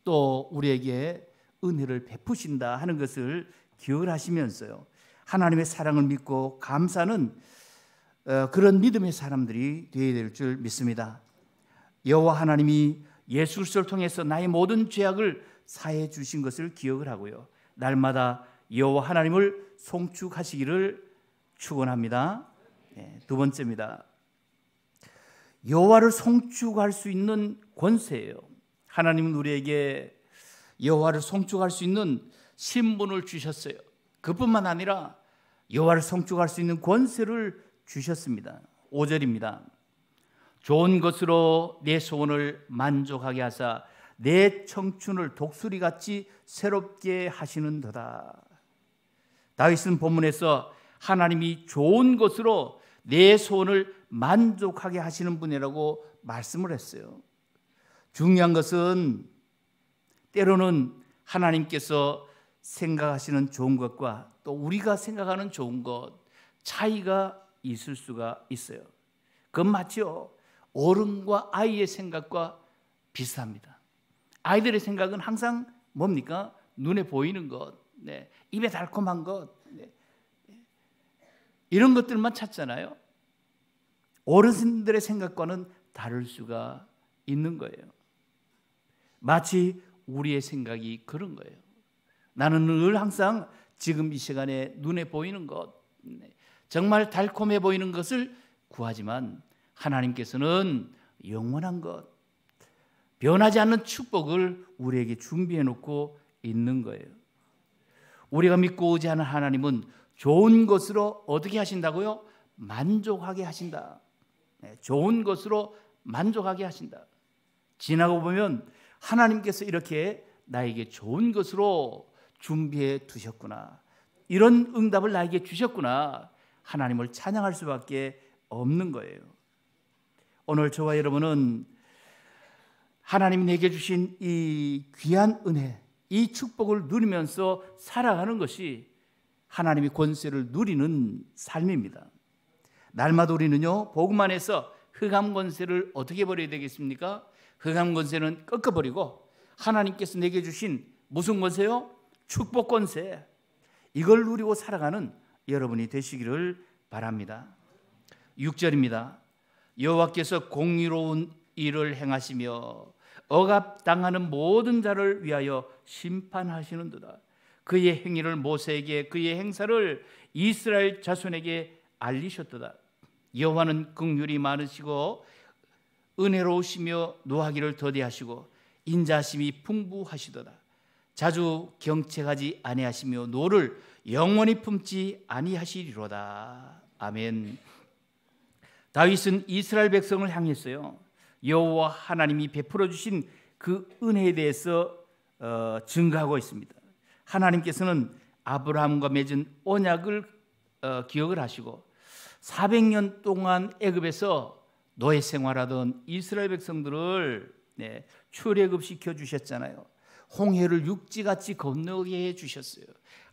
Speaker 3: 또 우리에게 은혜를 베푸신다 하는 것을 기억을 하시면서요. 하나님의 사랑을 믿고 감사는 어, 그런 믿음의 사람들이 되어야 될 줄 믿습니다. 여호와 하나님이 예수 그리스도를 통해서 나의 모든 죄악을 사해 주신 것을 기억을 하고요. 날마다 여호와 하나님을 송축하시기를 축원합니다. 네, 두 번째입니다. 여호와를 송축할 수 있는 권세예요. 하나님은 우리에게 여호와를 송축할 수 있는 신분을 주셨어요. 그뿐만 아니라 여호와를 송축할 수 있는 권세를 주셨습니다. 5절입니다. 좋은 것으로 내 소원을 만족하게 하사 내 청춘을 독수리 같이 새롭게 하시는도다. 다윗은 본문에서 하나님이 좋은 것으로 내 소원을 만족하게 하시는 분이라고 말씀을 했어요. 중요한 것은 때로는 하나님께서 생각하시는 좋은 것과 또 우리가 생각하는 좋은 것 차이가 있을 수가 있어요. 그건 맞죠. 어른과 아이의 생각과 비슷합니다. 아이들의 생각은 항상 뭡니까? 눈에 보이는 것, 네. 입에 달콤한 것, 네. 이런 것들만 찾잖아요. 어르신들의 생각과는 다를 수가 있는 거예요. 마치 우리의 생각이 그런 거예요. 나는 늘 항상 지금 이 시간에 눈에 보이는 것, 네. 정말 달콤해 보이는 것을 구하지만 하나님께서는 영원한 것, 변하지 않는 축복을 우리에게 준비해 놓고 있는 거예요. 우리가 믿고 오지 않은 하나님은 좋은 것으로 어떻게 하신다고요? 만족하게 하신다. 네, 좋은 것으로 만족하게 하신다. 지나고 보면 하나님께서 이렇게 나에게 좋은 것으로 준비해 두셨구나. 이런 응답을 나에게 주셨구나. 하나님을 찬양할 수밖에 없는 거예요. 오늘 저와 여러분은 하나님이 내게 주신 이 귀한 은혜, 이 축복을 누리면서 살아가는 것이 하나님의 권세를 누리는 삶입니다. 날마다 우리는요, 복음 안에서 흑암 권세를 어떻게 버려야 되겠습니까? 흑암 권세는 꺾어버리고 하나님께서 내게 주신 무슨 권세요? 축복 권세. 이걸 누리고 살아가는 여러분이 되시기를 바랍니다. 6절입니다. 여호와께서 공의로운 일을 행하시며 억압당하는 모든 자를 위하여 심판하시는도다. 그의 행위를 모세에게 그의 행사를 이스라엘 자손에게 알리셨도다. 여호와는 긍휼이 많으시고 은혜로우시며 노하기를 더디하시고 인자하심이 풍부하시도다. 자주 경책하지 아니하시며 노를 영원히 품지 아니하시리로다. 아멘. 다윗은 이스라엘 백성을 향해서. 여호와 하나님이 베풀어 주신 그 은혜에 대해서 어, 증거하고 있습니다. 하나님께서는 아브라함과 맺은 언약을 어, 기억을 하시고 400년 동안 애굽에서 노예 생활하던 이스라엘 백성들을 네, 출애굽 시켜 주셨잖아요. 홍해를 육지같이 건너게 해 주셨어요.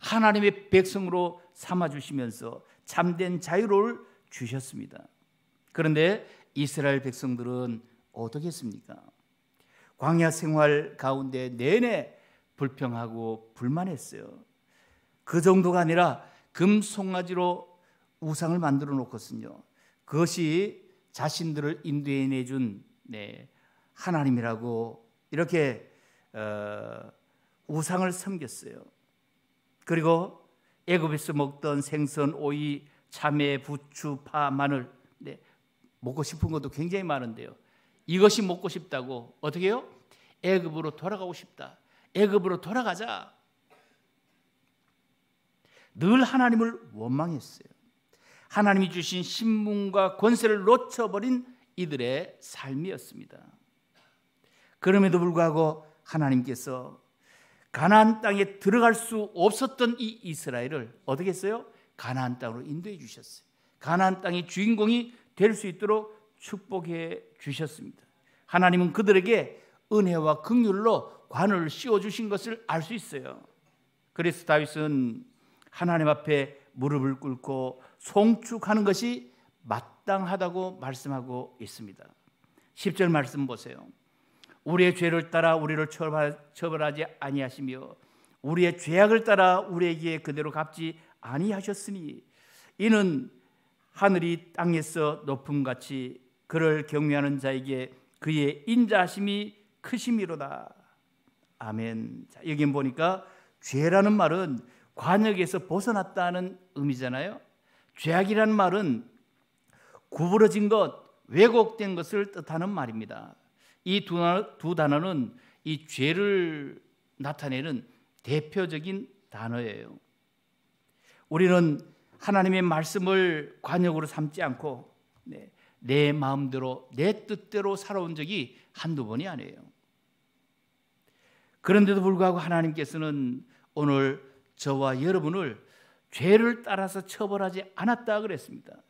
Speaker 3: 하나님의 백성으로 삼아 주시면서 참된 자유를 주셨습니다. 그런데 이스라엘 백성들은 어떻게 했습니까? 광야 생활 가운데 내내 불평하고 불만했어요. 그 정도가 아니라 금 송아지로 우상을 만들어 놓거든요. 그것이 자신들을 인도해 내준 네, 하나님이라고 이렇게 어, 우상을 섬겼어요. 그리고 애굽에서 먹던 생선, 오이, 참외, 부추, 파, 마늘 네, 먹고 싶은 것도 굉장히 많은데요. 이것이 먹고 싶다고 어떻게 해요? 애굽으로 돌아가고 싶다. 애굽으로 돌아가자. 늘 하나님을 원망했어요. 하나님이 주신 신분과 권세를 놓쳐버린 이들의 삶이었습니다. 그럼에도 불구하고 하나님께서 가나안 땅에 들어갈 수 없었던 이 이스라엘을 어떻게 했어요? 가나안 땅으로 인도해 주셨어요. 가나안 땅의 주인공이 될 수 있도록 축복해 주셨습니다. 하나님은 그들에게 은혜와 긍휼로 관을 씌워 주신 것을 알 수 있어요. 그래서 다윗은 하나님 앞에 무릎을 꿇고 송축하는 것이 마땅하다고 말씀하고 있습니다. 10절 말씀 보세요. 우리의 죄를 따라 우리를 처벌하지 아니하시며 우리의 죄악을 따라 우리에게 그대로 갚지 아니하셨으니 이는 하늘이 땅에서 높음 같이 그를 경외하는 자에게 그의 인자하심이 크심이로다. 아멘. 자, 여기 보니까 죄라는 말은 관역에서 벗어났다는 의미잖아요. 죄악이라는 말은 구부러진 것, 왜곡된 것을 뜻하는 말입니다. 이 두 단어는 이 죄를 나타내는 대표적인 단어예요. 우리는 하나님의 말씀을 관역으로 삼지 않고 네, 내 마음대로 내 뜻대로 살아온 적이 한두 번이 아니에요. 그런데도 불구하고 하나님께서는 오늘 저와 여러분을 죄를 따라서 처벌하지 않았다 그랬습니다.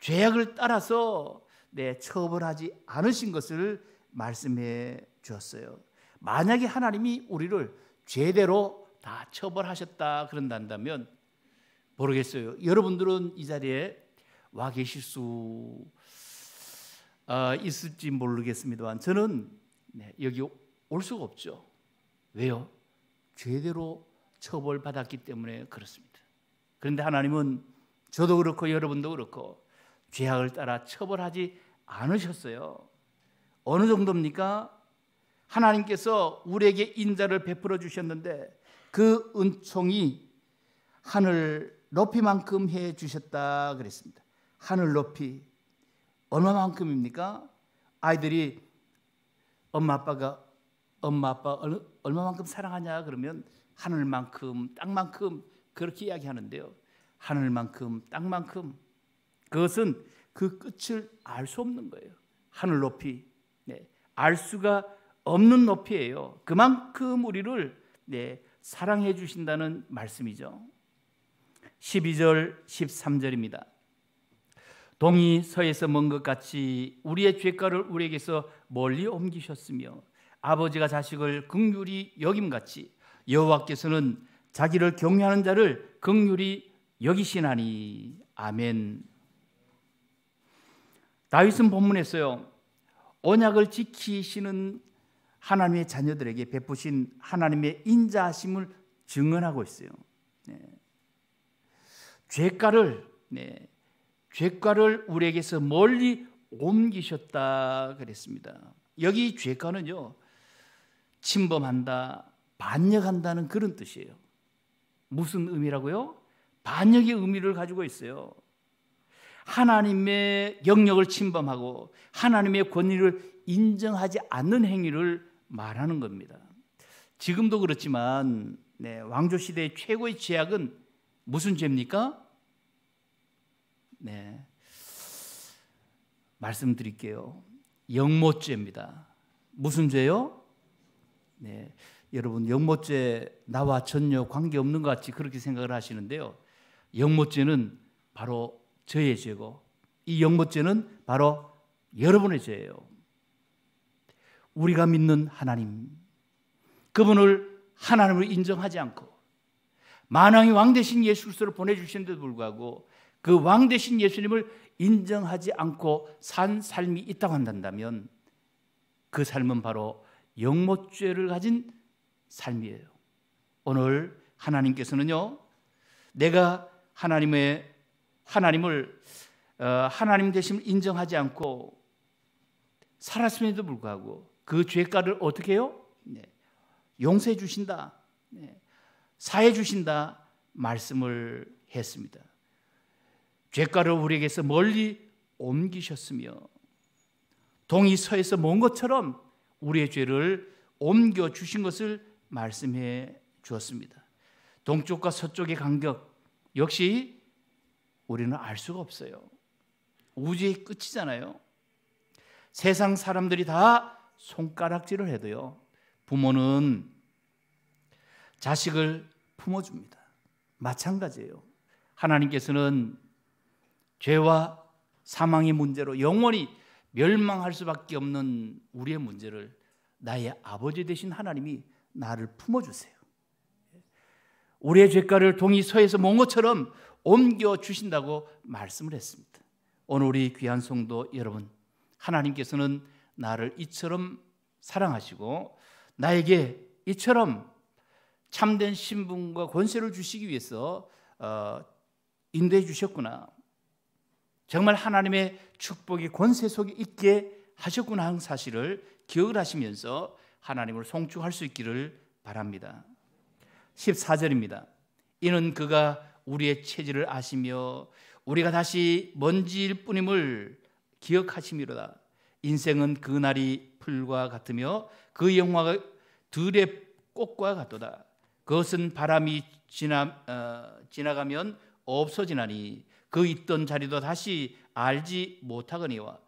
Speaker 3: 죄악을 따라서 네, 처벌하지 않으신 것을 말씀해 주었어요. 만약에 하나님이 우리를 죄대로 다 처벌하셨다 그런다면 모르겠어요. 여러분들은 이 자리에 와 계실 수 어, 있을지 모르겠습니다만 저는 네, 여기 올 수가 없죠. 왜요? 죄대로 처벌받았기 때문에 그렇습니다. 그런데 하나님은 저도 그렇고 여러분도 그렇고 죄악을 따라 처벌하지 않으셨어요. 어느 정도입니까? 하나님께서 우리에게 인자를 베풀어 주셨는데 그 은총이 하늘 높이만큼 해 주셨다 그랬습니다. 하늘 높이 얼마만큼입니까? 아이들이 엄마 아빠가 엄마 아빠 얼마만큼 사랑하냐 그러면 하늘만큼 땅만큼 그렇게 이야기하는데요. 하늘만큼 땅만큼 그것은 그 끝을 알 수 없는 거예요. 하늘 높이 네, 알 수가 없는 높이예요. 그만큼 우리를 네, 사랑해 주신다는 말씀이죠. 12절 13절입니다. 동이 서에서 먼 것 같이 우리의 죄가를 우리에게서 멀리 옮기셨으며 아버지가 자식을 극률이 여김 같이 여호와께서는 자기를 경외하는 자를 극률이 여기시나니 아멘. 다윗은 본문에서요 언약을 지키시는 하나님의 자녀들에게 베푸신 하나님의 인자하심을 증언하고 있어요. 네. 죄가를 네. 죄가를 우리에게서 멀리 옮기셨다 그랬습니다. 여기 죄가는요 침범한다, 반역한다는 그런 뜻이에요. 무슨 의미라고요? 반역의 의미를 가지고 있어요. 하나님의 영역을 침범하고 하나님의 권위를 인정하지 않는 행위를 말하는 겁니다. 지금도 그렇지만 네, 왕조 시대의 최고의 죄악은 무슨 죄입니까? 네. 말씀드릴게요. 영모죄입니다. 무슨 죄요? 네. 여러분 영모죄 나와 전혀 관계 없는 것 같이 그렇게 생각을 하시는데요. 영모죄는 바로 저의 죄고 이 영모죄는 바로 여러분의 죄예요. 우리가 믿는 하나님 그분을 하나님으로 인정하지 않고 만왕의 왕 대신 예수 그리스도를 보내 주신데도 불구하고 그 왕 대신 예수님을 인정하지 않고 산 삶이 있다고 한다면 그 삶은 바로 영모죄를 가진 삶이에요. 오늘 하나님께서는요, 내가 하나님의 하나님을 어, 하나님 대신 인정하지 않고 살았음에도 불구하고 그 죄가를 어떻게 해요? 네. 용서해 주신다, 네. 사해 주신다 말씀을 했습니다. 죄가를 우리에게서 멀리 옮기셨으며 동이 서에서 먼 것처럼 우리의 죄를 옮겨 주신 것을 말씀해 주었습니다. 동쪽과 서쪽의 간격 역시 우리는 알 수가 없어요. 우주의 끝이잖아요. 세상 사람들이 다 손가락질을 해도요. 부모는 자식을 품어줍니다. 마찬가지예요. 하나님께서는 죄와 사망의 문제로 영원히 멸망할 수밖에 없는 우리의 문제를 나의 아버지 되신 하나님이 나를 품어주세요. 우리의 죄가를 동이 서에서 몬 것처럼 옮겨 주신다고 말씀을 했습니다. 오늘 우리 귀한 성도 여러분, 하나님께서는 나를 이처럼 사랑하시고 나에게 이처럼 참된 신분과 권세를 주시기 위해서 어, 인도해 주셨구나. 정말 하나님의 축복이 권세 속에 있게 하셨구나 하는 사실을 기억을 하시면서 하나님을 송축할 수 있기를 바랍니다. 14절입니다. 이는 그가 우리의 체질을 아시며 우리가 다시 먼지일 뿐임을 기억하심이로다. 인생은 그날이 풀과 같으며 그 영화가 들의 꽃과 같도다. 그것은 바람이 지나, 어, 지나가면 없어지나니 그 있던 자리도 다시 알지 못하거니와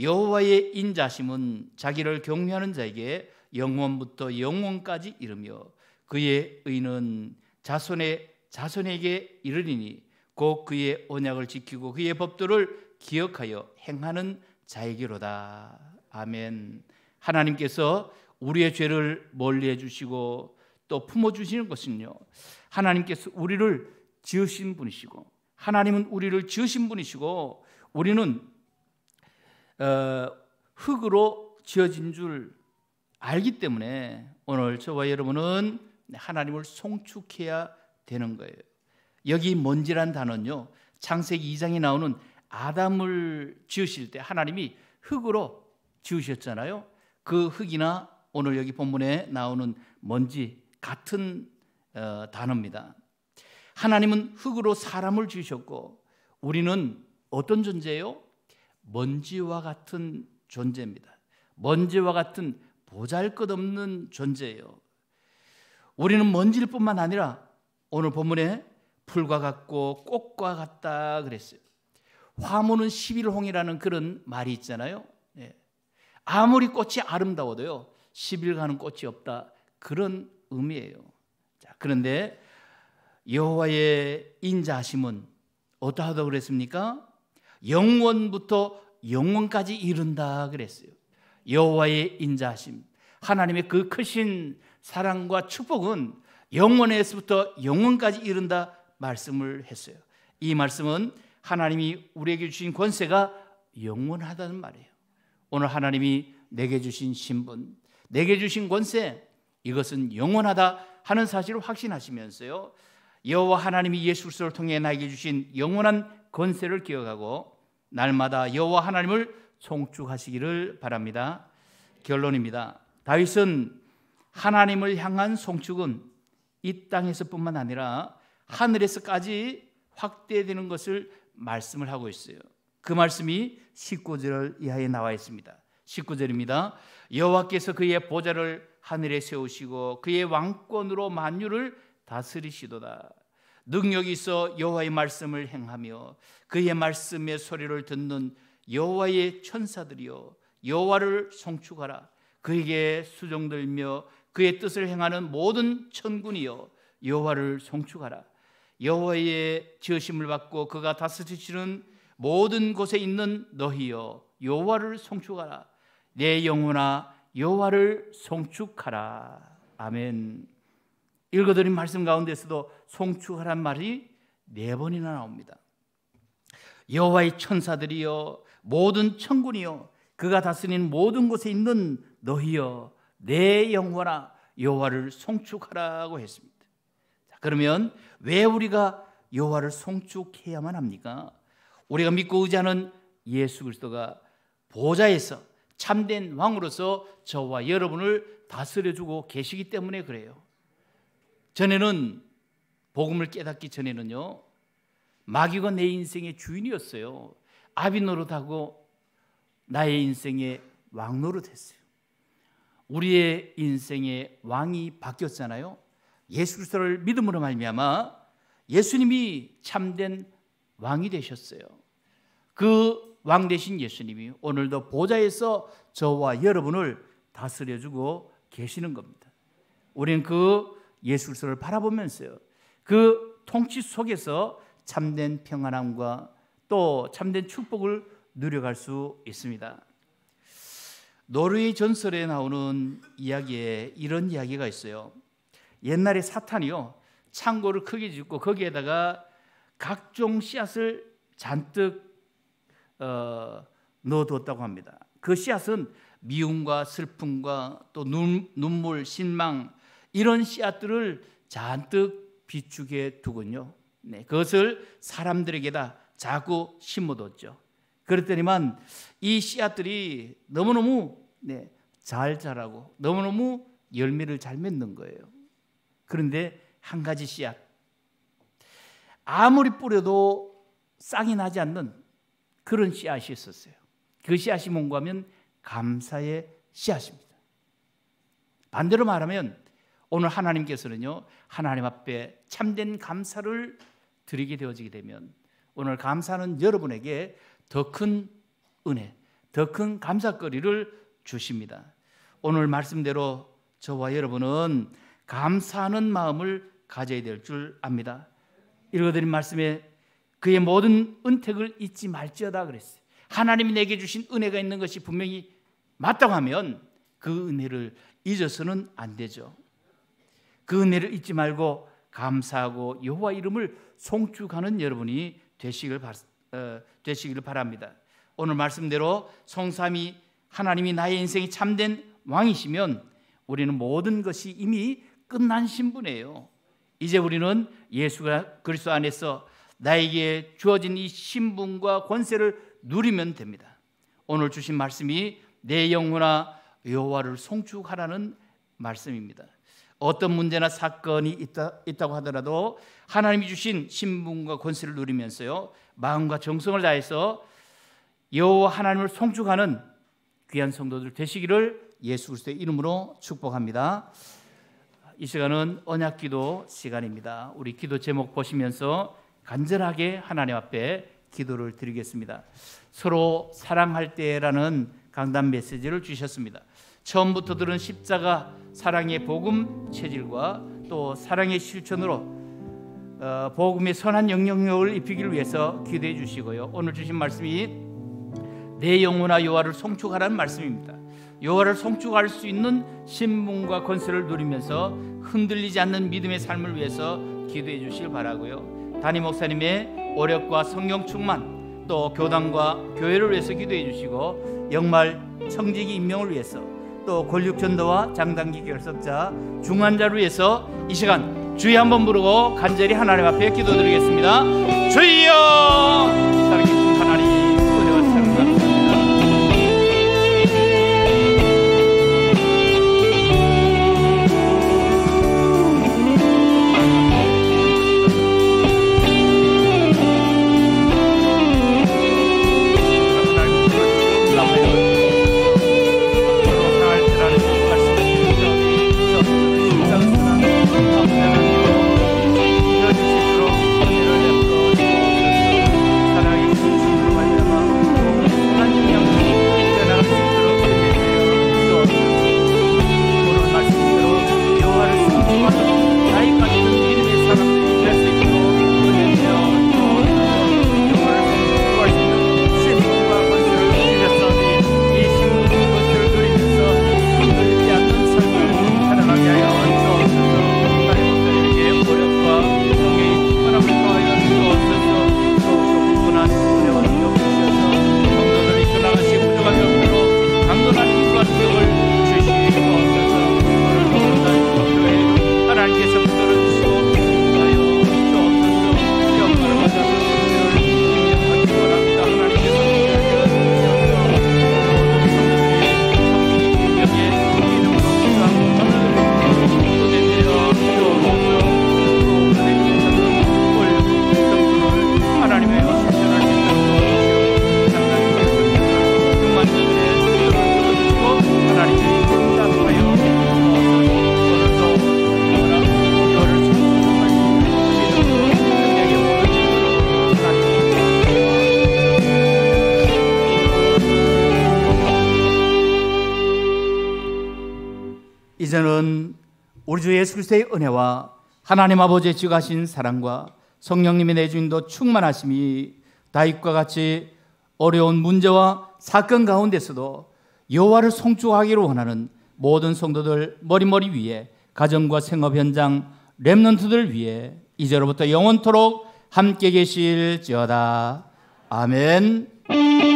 Speaker 3: 여호와의 인자심은 자기를 경외하는 자에게 영원부터 영원까지 이르며 그의 의는 자손의 자손에게 이르리니 곧 그의 언약을 지키고 그의 법도를 기억하여 행하는 자에게로다. 아멘. 하나님께서 우리의 죄를 멀리해 주시고 또 품어 주시는 것은요. 하나님께서 우리를 지으신 분이시고 하나님은 우리를 지으신 분이시고 우리는 어, 흙으로 지어진 줄 알기 때문에 오늘 저와 여러분은 하나님을 송축해야 되는 거예요. 여기 먼지란 단어는요. 창세기 2장에 나오는 아담을 지으실 때 하나님이 흙으로 지으셨잖아요. 그 흙이나 오늘 여기 본문에 나오는 먼지 같은 어, 단어입니다. 하나님은 흙으로 사람을 지으셨고 우리는 어떤 존재예요? 먼지와 같은 존재입니다. 먼지와 같은 보잘것없는 존재예요. 우리는 먼지일 뿐만 아니라 오늘 본문에 풀과 같고 꽃과 같다 그랬어요. 화무는 11홍이라는 그런 말이 있잖아요. 예. 아무리 꽃이 아름다워도요. 10일 가는 꽃이 없다. 그런 의미예요. 자, 그런데 여호와의 인자하심은 어떠하다 그랬습니까? 영원부터 영원까지 이른다 그랬어요. 여호와의 인자하심, 하나님의 그 크신 사랑과 축복은 영원에서부터 영원까지 이른다 말씀을 했어요. 이 말씀은 하나님이 우리에게 주신 권세가 영원하다는 말이에요. 오늘 하나님이 내게 주신 신분, 내게 주신 권세, 이것은 영원하다 하는 사실을 확신하시면서요. 여호와 하나님이 예수 그리스도를 통해 나에게 주신 영원한 권세를 기억하고 날마다 여호와 하나님을 송축하시기를 바랍니다. 결론입니다. 다윗은 하나님을 향한 송축은 이 땅에서뿐만 아니라 하늘에서까지 확대되는 것을 말씀을 하고 있어요. 그 말씀이 19절 이하에 나와 있습니다. 19절입니다. 여호와께서 그의 보좌를 하늘에 세우시고 그의 왕권으로 만유를 다스리시도다. 능력이 있어 여호와의 말씀을 행하며 그의 말씀의 소리를 듣는 여호와의 천사들이여 여호와를 송축하라. 그에게 수종들며 그의 뜻을 행하는 모든 천군이여 여호와를 송축하라. 여호와의 지으심을 받고 그가 다스리시는 모든 곳에 있는 너희여 여호와를 송축하라. 내 영혼아 여호와를 송축하라. 아멘. 읽어드린 말씀 가운데서도 송축하란 말이 네 번이나 나옵니다. 여호와의 천사들이여 모든 천군이여 그가 다스리는 모든 곳에 있는 너희여 내 영혼아 여호와를 송축하라고 했습니다. 자, 그러면 왜 우리가 여호와를 송축해야만 합니까? 우리가 믿고 의지하는 예수 그리스도가 보좌에서 참된 왕으로서 저와 여러분을 다스려 주고 계시기 때문에 그래요. 전에는 복음을 깨닫기 전에는요. 마귀가 내 인생의 주인이었어요. 아비 노릇하고 나의 인생의 왕 노릇했어요. 우리의 인생의 왕이 바뀌었잖아요. 예수 그리스도를 믿음으로 말미암아 예수님이 참된 왕이 되셨어요. 그 왕 되신 예수님이 오늘도 보좌에서 저와 여러분을 다스려 주고 계시는 겁니다. 우리는 그 예수 그리스도를 바라보면서요. 그 통치 속에서 참된 평안함과 또 참된 축복을 누려갈 수 있습니다. 노르웨이 전설에 나오는 이야기에 이런 이야기가 있어요. 옛날에 사탄이요 창고를 크게 짓고 거기에다가 각종 씨앗을 잔뜩 어, 넣어뒀다고 합니다. 그 씨앗은 미움과 슬픔과 또 눈, 눈물, 신망 이런 씨앗들을 잔뜩 비추게 두군요. 네, 그것을 사람들에게다 자꾸 심어뒀죠. 그랬더니만 이 씨앗들이 너무너무 네, 잘 자라고 너무너무 열매를 잘 맺는 거예요. 그런데 한 가지 씨앗 아무리 뿌려도 싹이 나지 않는 그런 씨앗이 있었어요. 그 씨앗이 뭔가 하면 감사의 씨앗입니다. 반대로 말하면 오늘 하나님께서는요, 하나님 앞에 참된 감사를 드리게 되어지게 되면 오늘 감사는 여러분에게 더 큰 은혜, 더 큰 감사거리를 주십니다. 오늘 말씀대로 저와 여러분은 감사하는 마음을 가져야 될 줄 압니다. 읽어드린 말씀에 그의 모든 은택을 잊지 말지어다 그랬어요. 하나님이 내게 주신 은혜가 있는 것이 분명히 맞다고 하면 그 은혜를 잊어서는 안 되죠. 그 은혜를 잊지 말고 감사하고 여호와 이름을 송축하는 여러분이 되시길, 되시기를 바랍니다. 오늘 말씀대로 성삼이 하나님이 나의 인생이 참된 왕이시면 우리는 모든 것이 이미 끝난 신분이에요. 이제 우리는 예수가 그리스도 안에서 나에게 주어진 이 신분과 권세를 누리면 됩니다. 오늘 주신 말씀이 내 영혼아 여호와를 송축하라는 말씀입니다. 어떤 문제나 사건이 있다, 있다고 하더라도 하나님이 주신 신분과 권세를 누리면서요 마음과 정성을 다해서 여호와 하나님을 송축하는 귀한 성도들 되시기를 예수 그리스도의 이름으로 축복합니다. 이 시간은 언약기도 시간입니다. 우리 기도 제목 보시면서 간절하게 하나님 앞에 기도를 드리겠습니다. 서로 사랑할 때라는 강단 메시지를 주셨습니다. 처음부터 들은 십자가 사랑의 복음 체질과 또 사랑의 실천으로 어, 복음의 선한 영향력을 입히기를 위해서 기도해 주시고요. 오늘 주신 말씀이 내 영혼아 여호와를 송축하라는 말씀입니다. 여호와를 송축할 수 있는 신분과 권세를 누리면서 흔들리지 않는 믿음의 삶을 위해서 기도해 주시길 바라고요. 담임 목사님의 오력과 성령 충만 또 교단과 교회를 위해서 기도해 주시고 영말 청지기 임명을 위해서 또 권력 전도와 장단기 결석자 중환자를 위해서 이 시간 주의 한번 부르고 간절히 하나님 앞에 기도드리겠습니다. 주여 그리스도의 은혜와 하나님 아버지의 지가신 사랑과 성령님의 내주인도 충만하심이 다윗과 같이 어려운 문제와 사건 가운데서도 여호와를 송축하기를 원하는 모든 성도들 머리머리 위에 가정과 생업 현장 렘넌트들 위해 이제로부터 영원토록 함께 계실지어다. 아멘.